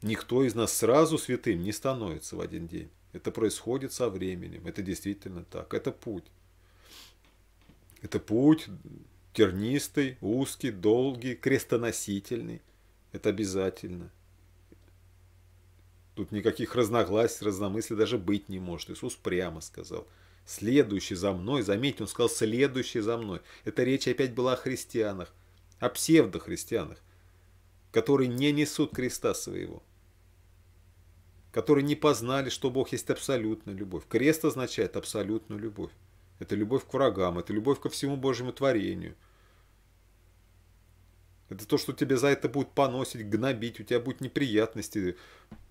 Никто из нас сразу святым не становится в один день. Это происходит со временем. Это действительно так. Это путь. Это путь тернистый, узкий, долгий, крестоносительный. Это обязательно. Тут никаких разногласий, разномыслий даже быть не может. Иисус прямо сказал – следующий за мной, заметьте, он сказал следующий за мной. Эта речь опять была о христианах, о псевдохристианах, которые не несут креста своего, которые не познали, что Бог есть абсолютная любовь. Крест означает абсолютную любовь. Это любовь к врагам, это любовь ко всему Божьему творению – это то, что тебе за это будут поносить, гнобить, у тебя будут неприятности,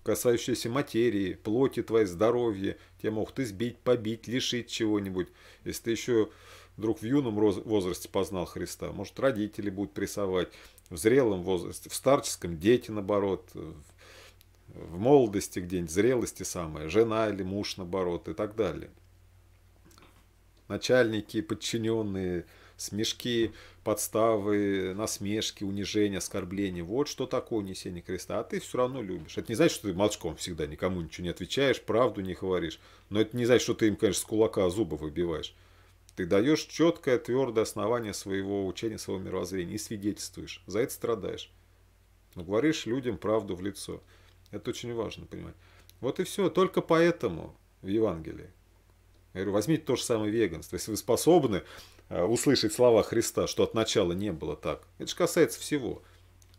касающиеся материи, плоти твоей, здоровья. Тебя могут избить, побить, лишить чего-нибудь. Если ты еще вдруг в юном возрасте познал Христа. Может, родители будут прессовать. В зрелом возрасте, в старческом дети, наоборот. В молодости где-нибудь, зрелости самое. Жена или муж, наоборот, и так далее. Начальники, подчиненные, смешки, подставы, насмешки, унижения, оскорбления. Вот что такое несение креста. А ты все равно любишь. Это не значит, что ты молчком всегда никому ничего не отвечаешь, правду не говоришь. Но это не значит, что ты им, конечно, с кулака зубы выбиваешь. Ты даешь четкое, твердое основание своего учения, своего мировоззрения и свидетельствуешь. За это страдаешь. Но говоришь людям правду в лицо. Это очень важно понимать. Вот и все. Только поэтому в Евангелии. Я говорю, возьмите то же самое веганство. Если вы способны Э, услышать слова Христа, что от начала не было так. Это же касается всего.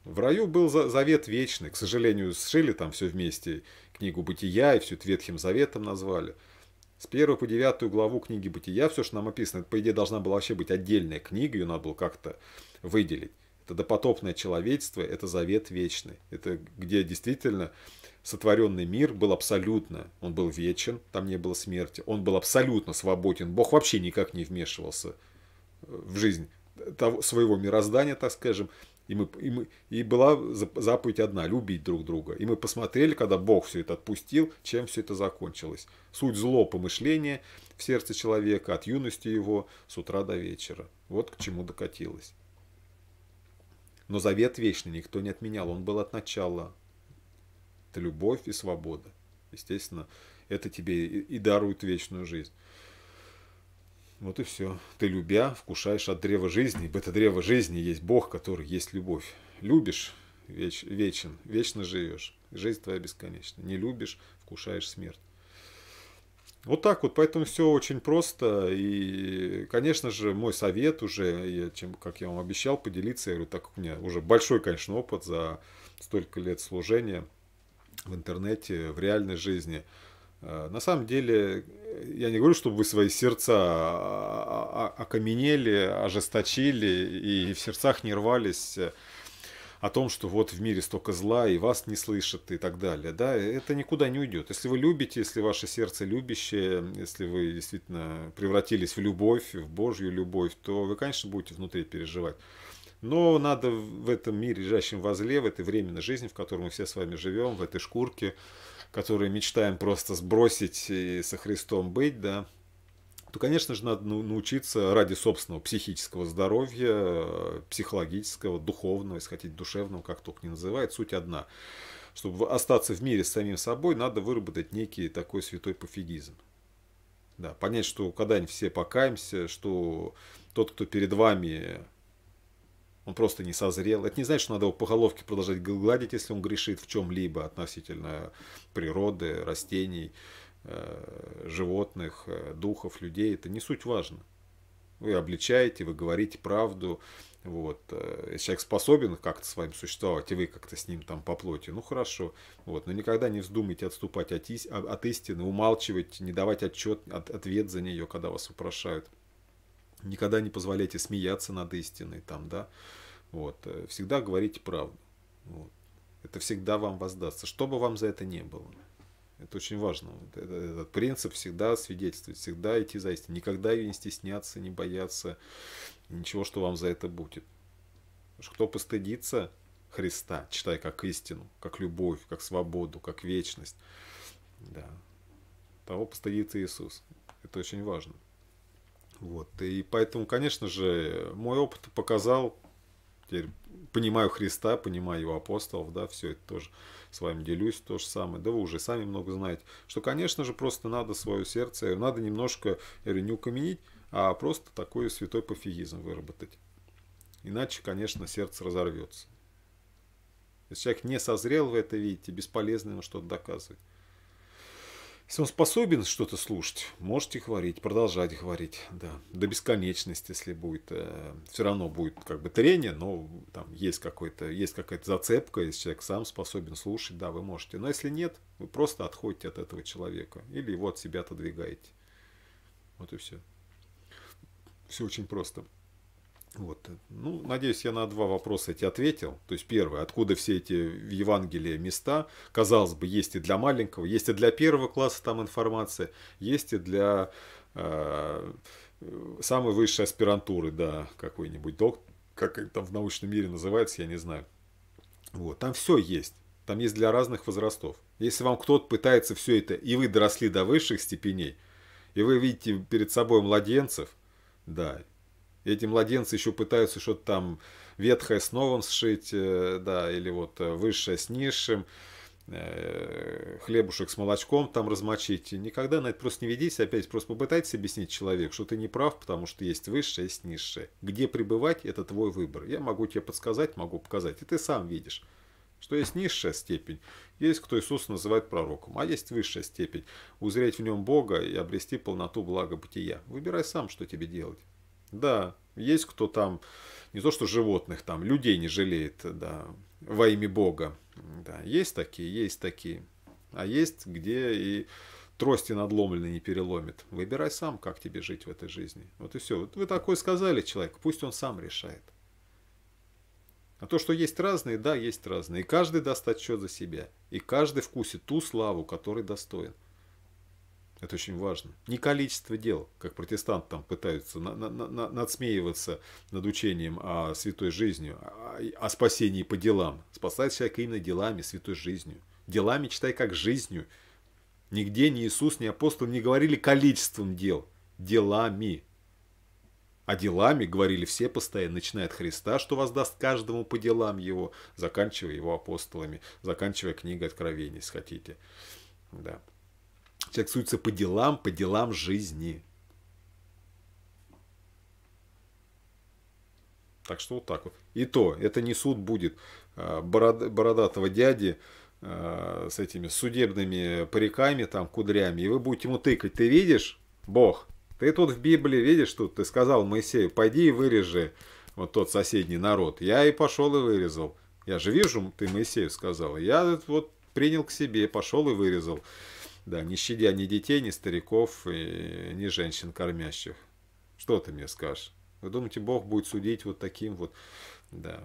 В раю был завет вечный. К сожалению, сшили там все вместе. Книгу Бытия и все это Ветхим Заветом назвали. С 1 по 9 главу книги Бытия, все, что нам описано, это, по идее, должна была вообще быть отдельная книга, ее надо было как-то выделить. Это допотопное человечество, это завет вечный. Это где действительно сотворенный мир был абсолютно, он был вечен, там не было смерти, он был абсолютно свободен. Бог вообще никак не вмешивался в жизнь того, своего мироздания, так скажем. И, мы, и, мы, и была заповедь одна – любить друг друга. И мы посмотрели, когда Бог все это отпустил, чем все это закончилось. Суть зло помышления в сердце человека от юности его с утра до вечера. Вот к чему докатилось. Но завет вечный никто не отменял, он был от начала. Это любовь и свобода. Естественно, это тебе и дарует вечную жизнь. Вот и все. Ты, любя, вкушаешь от древа жизни. В это древо жизни есть Бог, который есть любовь. Любишь – веч, вечен, вечно живешь. Жизнь твоя бесконечна. Не любишь – вкушаешь смерть. Вот так вот, поэтому все очень просто. И, конечно же, мой совет уже, я, чем, как я вам обещал, поделиться. Я говорю, так как у меня уже большой, конечно, опыт за столько лет служения в интернете, в реальной жизни – Э, на самом деле, я не говорю, чтобы вы свои сердца а, а, окаменели, ожесточили и в сердцах не рвались о том, что вот в мире столько зла и вас не слышат и так далее. Да, это никуда не уйдет. Если вы любите, если ваше сердце любящее, если вы действительно превратились в любовь, в Божью любовь, то вы, конечно, будете внутри переживать. Но надо в этом мире, лежащем возле, в этой временной жизни, в которой мы все с вами живем, в этой шкурке, которые мечтаем просто сбросить и со Христом быть, да, то, конечно же, надо научиться ради собственного психического здоровья, психологического, духовного, если хотите, душевного, как только не называют, суть одна. Чтобы остаться в мире с самим собой, надо выработать некий такой святой пофигизм. Да, понять, что когда-нибудь все покаемся, что тот, кто перед вами он просто не созрел. Это не значит, что надо его по головке продолжать гладить, если он грешит в чем-либо относительно природы, растений, э, животных, э, духов, людей. Это не суть важно. Вы обличаете, вы говорите правду. Вот. Э, если человек способен как-то с вами существовать, и вы как-то с ним там по плоти, ну хорошо. Вот. Но никогда не вздумайте отступать от, от истины, умалчивать, не давать отчет, от, ответ за нее, когда вас упрошают. Никогда не позволяйте смеяться над истиной, там, да. Вот. Э, всегда говорите правду. Вот. Это всегда вам воздастся, что бы вам за это не было. Это очень важно. Этот принцип всегда свидетельствует, всегда идти за истиной. Никогда ее не стесняться, не бояться, ничего, что вам за это будет. Кто постыдится Христа, читай как истину, как любовь, как свободу, как вечность, да, того постыдится Иисус. Это очень важно. Вот. И поэтому, конечно же, мой опыт показал, теперь понимаю Христа, понимаю его апостолов, да, все это тоже с вами делюсь, то же самое, да вы уже сами много знаете, что, конечно же, просто надо свое сердце, надо немножко, я говорю, не укаменить, а просто такой святой пофигизм выработать. Иначе, конечно, сердце разорвется. Если человек не созрел в это, видите, бесполезно ему что-то доказывать. Если он способен что-то слушать, можете говорить, продолжать говорить, да, до бесконечности, если будет. Э, все равно будет как бы трение, но там есть какой-то, есть какая-то зацепка, если человек сам способен слушать, да, вы можете. Но если нет, вы просто отходите от этого человека или его от себя отодвигаете. Вот и все. Все очень просто. Вот. Ну, надеюсь, я на два вопроса эти ответил. То есть, первое, откуда все эти в Евангелии места? Казалось бы, есть и для маленького, есть и для первого класса там информация, есть и для э, самой высшей аспирантуры, да, какой-нибудь доктор, как это там в научном мире называется, я не знаю. Вот, там все есть. Там есть для разных возрастов. Если вам кто-то пытается все это, и вы доросли до высших степеней, и вы видите перед собой младенцев, да, эти младенцы еще пытаются что-то там ветхое с новым сшить, э, да, или вот э, высшее с низшим, э, хлебушек с молочком там размочить. Никогда на это просто не ведись, опять просто попытайтесь объяснить человеку, что ты не прав, потому что есть высшее, есть низшее. Где пребывать, это твой выбор. Я могу тебе подсказать, могу показать, и ты сам видишь что есть низшая степень, есть кто Иисус называет пророком, а есть высшая степень, узреть в нем Бога и обрести полноту блага бытия. Выбирай сам, что тебе делать. Да, есть кто там, не то что животных, там людей не жалеет, да, во имя Бога. Да, есть такие, есть такие. А есть, где и трости надломленные не переломит. Выбирай сам, как тебе жить в этой жизни. Вот и все. Вот вы такое сказали человеку, пусть он сам решает. А то, что есть разные, да, есть разные. И каждый даст отчет за себя. И каждый вкусит ту славу, которой достоин. Это очень важно. Не количество дел, как протестанты там пытаются на, на, на, надсмеиваться над учением о святой жизни, о, о спасении по делам. Спасать человека именно делами, святой жизнью. Делами читай как жизнью. Нигде ни Иисус, ни апостол не говорили количеством дел. Делами. А делами говорили все постоянно, начиная от Христа, что воздаст каждому по делам его, заканчивая его апостолами, заканчивая книгой Откровений, если хотите. Да. Человек суется по делам, по делам жизни. Так что вот так вот. И то, это не суд будет а, бородатого дяди а, с этими судебными париками, там, кудрями, и вы будете ему тыкать. Ты видишь, Бог, ты тут в Библии видишь, тут ты сказал Моисею, пойди и вырежи вот тот соседний народ. Я и пошел и вырезал. Я же вижу, ты Моисею сказал. Я вот принял к себе, пошел и вырезал. Да, не щадя ни детей, ни стариков, и ни женщин кормящих. Что ты мне скажешь? Вы думаете, Бог будет судить вот таким вот, да,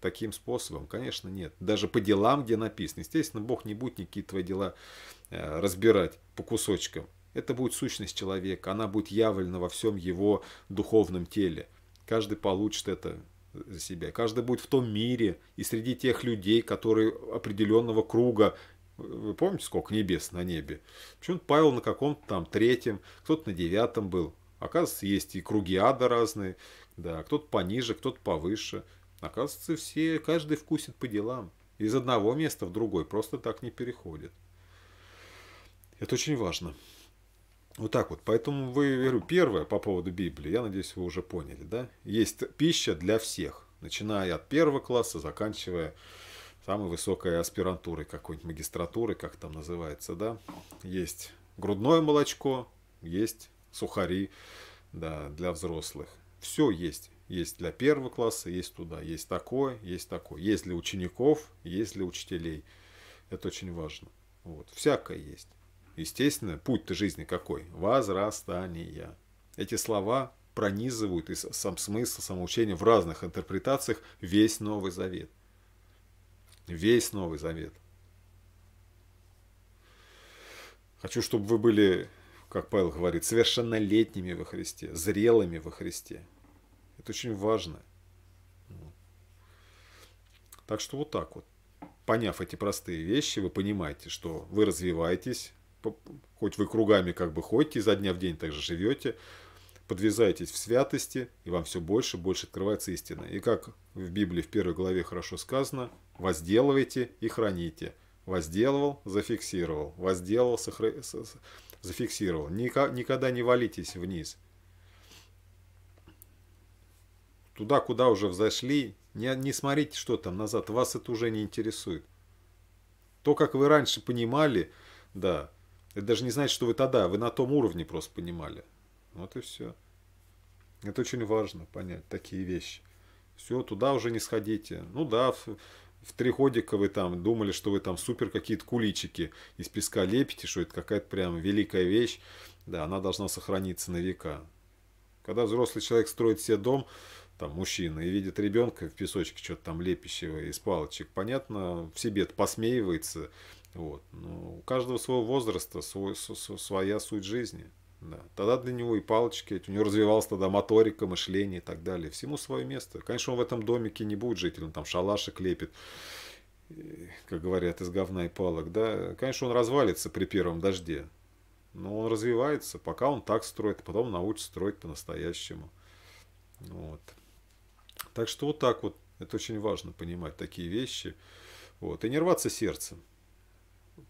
таким способом? Конечно, нет. Даже по делам, где написано. Естественно, Бог не будет никакие твои дела э, разбирать по кусочкам. Это будет сущность человека. Она будет явлена во всем его духовном теле. Каждый получит это за себя. Каждый будет в том мире и среди тех людей, которые определенного круга вы помните, сколько небес на небе? Почему-то Павел на каком-то там третьем, кто-то на девятом был. Оказывается, есть и круги ада разные, да, кто-то пониже, кто-то повыше. Оказывается, все, каждый вкусит по делам. Из одного места в другой просто так не переходит. Это очень важно. Вот так вот. Поэтому вы, говорю, первое по поводу Библии, я надеюсь, вы уже поняли, да? Есть пища для всех, начиная от первого класса, заканчивая самой высокой аспирантурой какой-нибудь магистратуры, как там называется, да. Есть грудное молочко, есть сухари, да, для взрослых. Все есть. Есть для первого класса, есть туда. Есть такое, есть такое. Есть для учеников, есть для учителей. Это очень важно. Вот. Всякое есть. Естественно, путь-то жизни какой? Возрастание. Эти слова пронизывают и сам смысл самоучения в разных интерпретациях весь Новый Завет. Весь Новый Завет. Хочу, чтобы вы были, как Павел говорит, совершеннолетними во Христе, зрелыми во Христе. Это очень важно. Так что вот так вот. Поняв эти простые вещи, вы понимаете, что вы развиваетесь, хоть вы кругами как бы ходите изо дня в день, так же живете, подвязаетесь в святости, и вам все больше и больше открывается истина. И как в Библии в первой главе хорошо сказано, возделывайте и храните. Возделывал, зафиксировал. Возделал, сохра... зафиксировал. Никогда не валитесь вниз. Туда, куда уже взошли, не, не смотрите, что там назад. Вас это уже не интересует. То, как вы раньше понимали, да, это даже не значит, что вы тогда, вы на том уровне просто понимали. Вот и все. Это очень важно понять такие вещи. Все, туда уже не сходите. Ну да, в, в три вы там думали, что вы там супер какие-то куличики из песка лепите, что это какая-то прям великая вещь. Да, она должна сохраниться на века. Когда взрослый человек строит себе дом, там мужчина, и видит ребенка в песочке что-то там лепящего из палочек, понятно, в себе посмеивается. Вот. Но у каждого своего возраста свой, своя суть жизни. Да. Тогда для него и палочки, у него развивалась тогда моторика, мышление и так далее. Всему свое место. Конечно, он в этом домике не будет жить, он там шалаши клепит, как говорят, из говна и палок. Да. Конечно, он развалится при первом дожде. Но он развивается, пока он так строит, а потом научится строить по-настоящему. Вот. Так что вот так вот. Это очень важно понимать такие вещи. Вот. И не рваться сердцем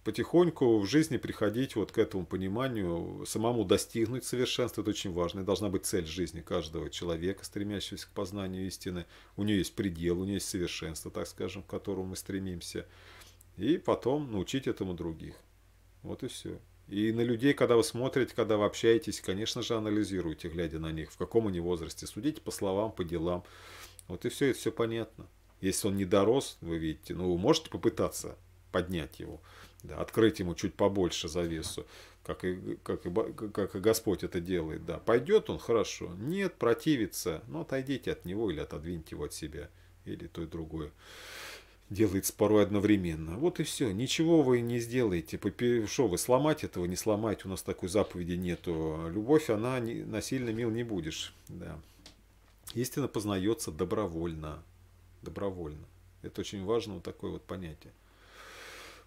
потихоньку в жизни приходить вот к этому пониманию, самому достигнуть совершенства, это очень важно. И должна быть цель жизни каждого человека, стремящегося к познанию истины. У нее есть предел, у нее есть совершенство, так скажем, к которому мы стремимся. И потом научить этому других. Вот и все. И на людей, когда вы смотрите, когда вы общаетесь, конечно же, анализируйте, глядя на них, в каком они возрасте. Судите по словам, по делам. Вот и все, это все понятно. Если он не дорос, вы видите, ну, вы можете попытаться поднять его да, открыть ему чуть побольше завесу, как и, как, и, как и Господь это делает. Да. Пойдет он хорошо, нет, противится, но отойдите от него или отодвиньте его от себя, или то и другое. Делается порой одновременно. Вот и все. Ничего вы не сделаете. Что вы сломать этого, не сломать. У нас такой заповеди нету. Любовь, она не, насильно мил не будешь. Да. Истина познается добровольно. Добровольно. Это очень важно, вот такое вот понятие.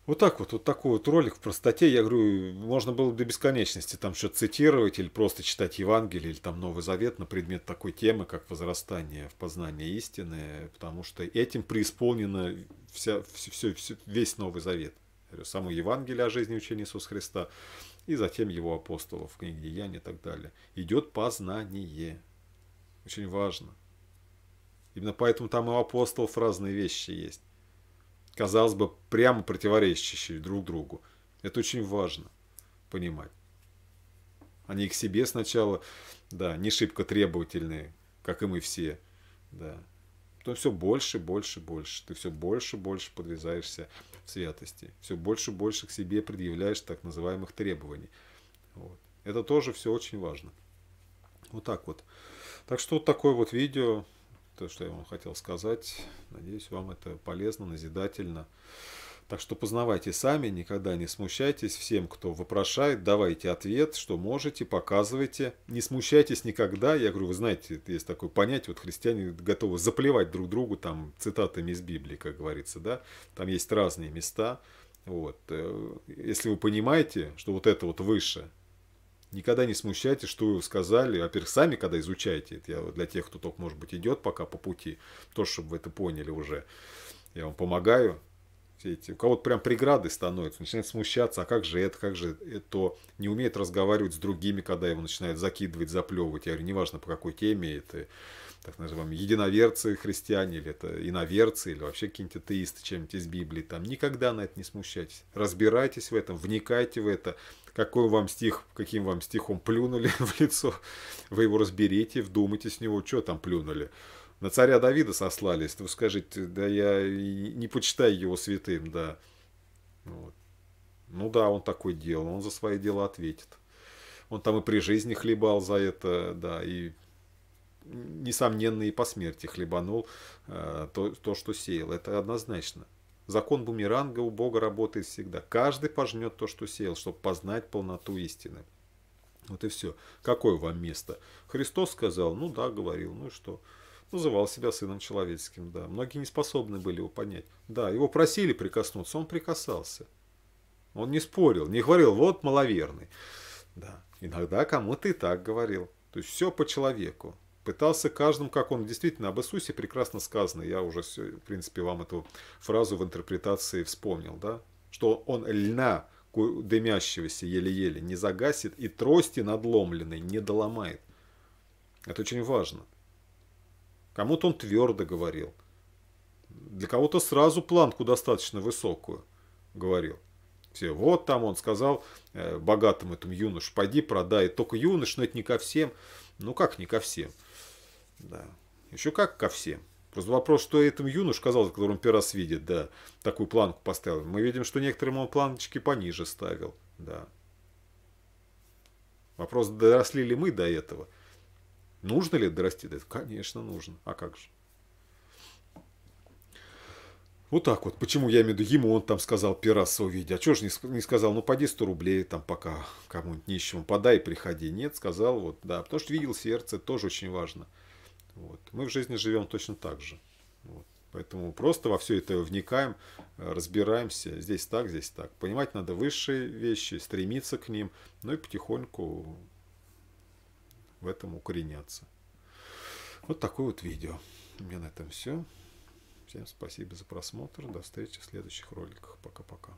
Вот так вот, вот такой вот ролик в простоте, я говорю, можно было до бесконечности там что-то цитировать или просто читать Евангелие или там Новый Завет на предмет такой темы, как возрастание в познании истины, потому что этим преисполнена вся, все, все, все, весь Новый Завет. Само Евангелие о жизни учения Иисуса Христа и затем его апостолов в книге Деяния и так далее. Идет познание. Очень важно. Именно поэтому там и у апостолов разные вещи есть казалось бы, прямо противоречащие друг другу. Это очень важно понимать. Они к себе сначала, да, не шибко требовательные, как и мы все, да. То все больше, больше, больше. Ты все больше, больше подвязаешься в святости. Все больше, больше к себе предъявляешь так называемых требований. Вот. Это тоже все очень важно. Вот так вот. Так что вот такое вот видео то, что я вам хотел сказать. Надеюсь, вам это полезно, назидательно. Так что познавайте сами, никогда не смущайтесь. Всем, кто вопрошает, давайте ответ, что можете, показывайте. Не смущайтесь никогда. Я говорю, вы знаете, есть такое понятие, вот христиане готовы заплевать друг другу там цитатами из Библии, как говорится, да. Там есть разные места. Вот. Э, если вы понимаете, что вот это вот выше, Никогда не смущайтесь, что вы сказали. Во-первых, сами, когда изучаете это, я для тех, кто только, может быть, идет пока по пути, то, чтобы вы это поняли уже. Я вам помогаю. Все эти, у кого-то прям преграды становятся, начинает смущаться, а как же это, как же это, не умеет разговаривать с другими, когда его начинает закидывать, заплевывать. Я говорю, неважно по какой теме, это так называемые единоверцы христиане, или это иноверцы, или вообще какие-нибудь атеисты чем-нибудь из Библии. Там никогда на это не смущайтесь. Разбирайтесь в этом, вникайте в это, какой вам стих, каким вам стихом плюнули в лицо, вы его разберите, вдумайтесь в него, что там плюнули. На царя Давида сослались, вы скажете, да я не почитаю его святым, да. Вот. Ну да, он такой делал, он за свои дела ответит. Он там и при жизни хлебал за это, да, и несомненно и по смерти хлебанул э, то, то, что сеял. Это однозначно. Закон бумеранга у Бога работает всегда. Каждый пожнет то, что сеял, чтобы познать полноту истины. Вот и все. Какое вам место? Христос сказал, ну да, говорил, ну и что? Называл себя сыном человеческим, да. Многие не способны были его понять. Да, его просили прикоснуться, он прикасался. Он не спорил, не говорил, вот маловерный. Да, иногда кому-то и так говорил. То есть все по человеку пытался каждому, как он действительно об Иисусе прекрасно сказано. Я уже, в принципе, вам эту фразу в интерпретации вспомнил, да? Что он льна дымящегося еле-еле не загасит и трости надломленной не доломает. Это очень важно. Кому-то он твердо говорил. Для кого-то сразу планку достаточно высокую говорил. Все, вот там он сказал э, богатым этому юношу, пойди продай. Только юнош, но это не ко всем. Ну как не ко всем? Да. Еще как ко всем. Просто вопрос, что этому юнош казалось, которым первый раз видит, да, такую планку поставил. Мы видим, что некоторые ему планочки пониже ставил, да. Вопрос, доросли ли мы до этого? Нужно ли дорасти до этого? Конечно, нужно. А как же? Вот так вот. Почему я имею в виду, ему он там сказал пираса увидеть. А что же не, не сказал, ну поди 100 рублей там пока кому-нибудь нищему подай приходи. Нет, сказал вот, да. Потому что видел сердце, тоже очень важно. Вот. Мы в жизни живем точно так же. Вот. Поэтому просто во все это вникаем, разбираемся. Здесь так, здесь так. Понимать надо высшие вещи, стремиться к ним, ну и потихоньку в этом укореняться. Вот такое вот видео. У меня на этом все. Всем спасибо за просмотр. До встречи в следующих роликах. Пока-пока.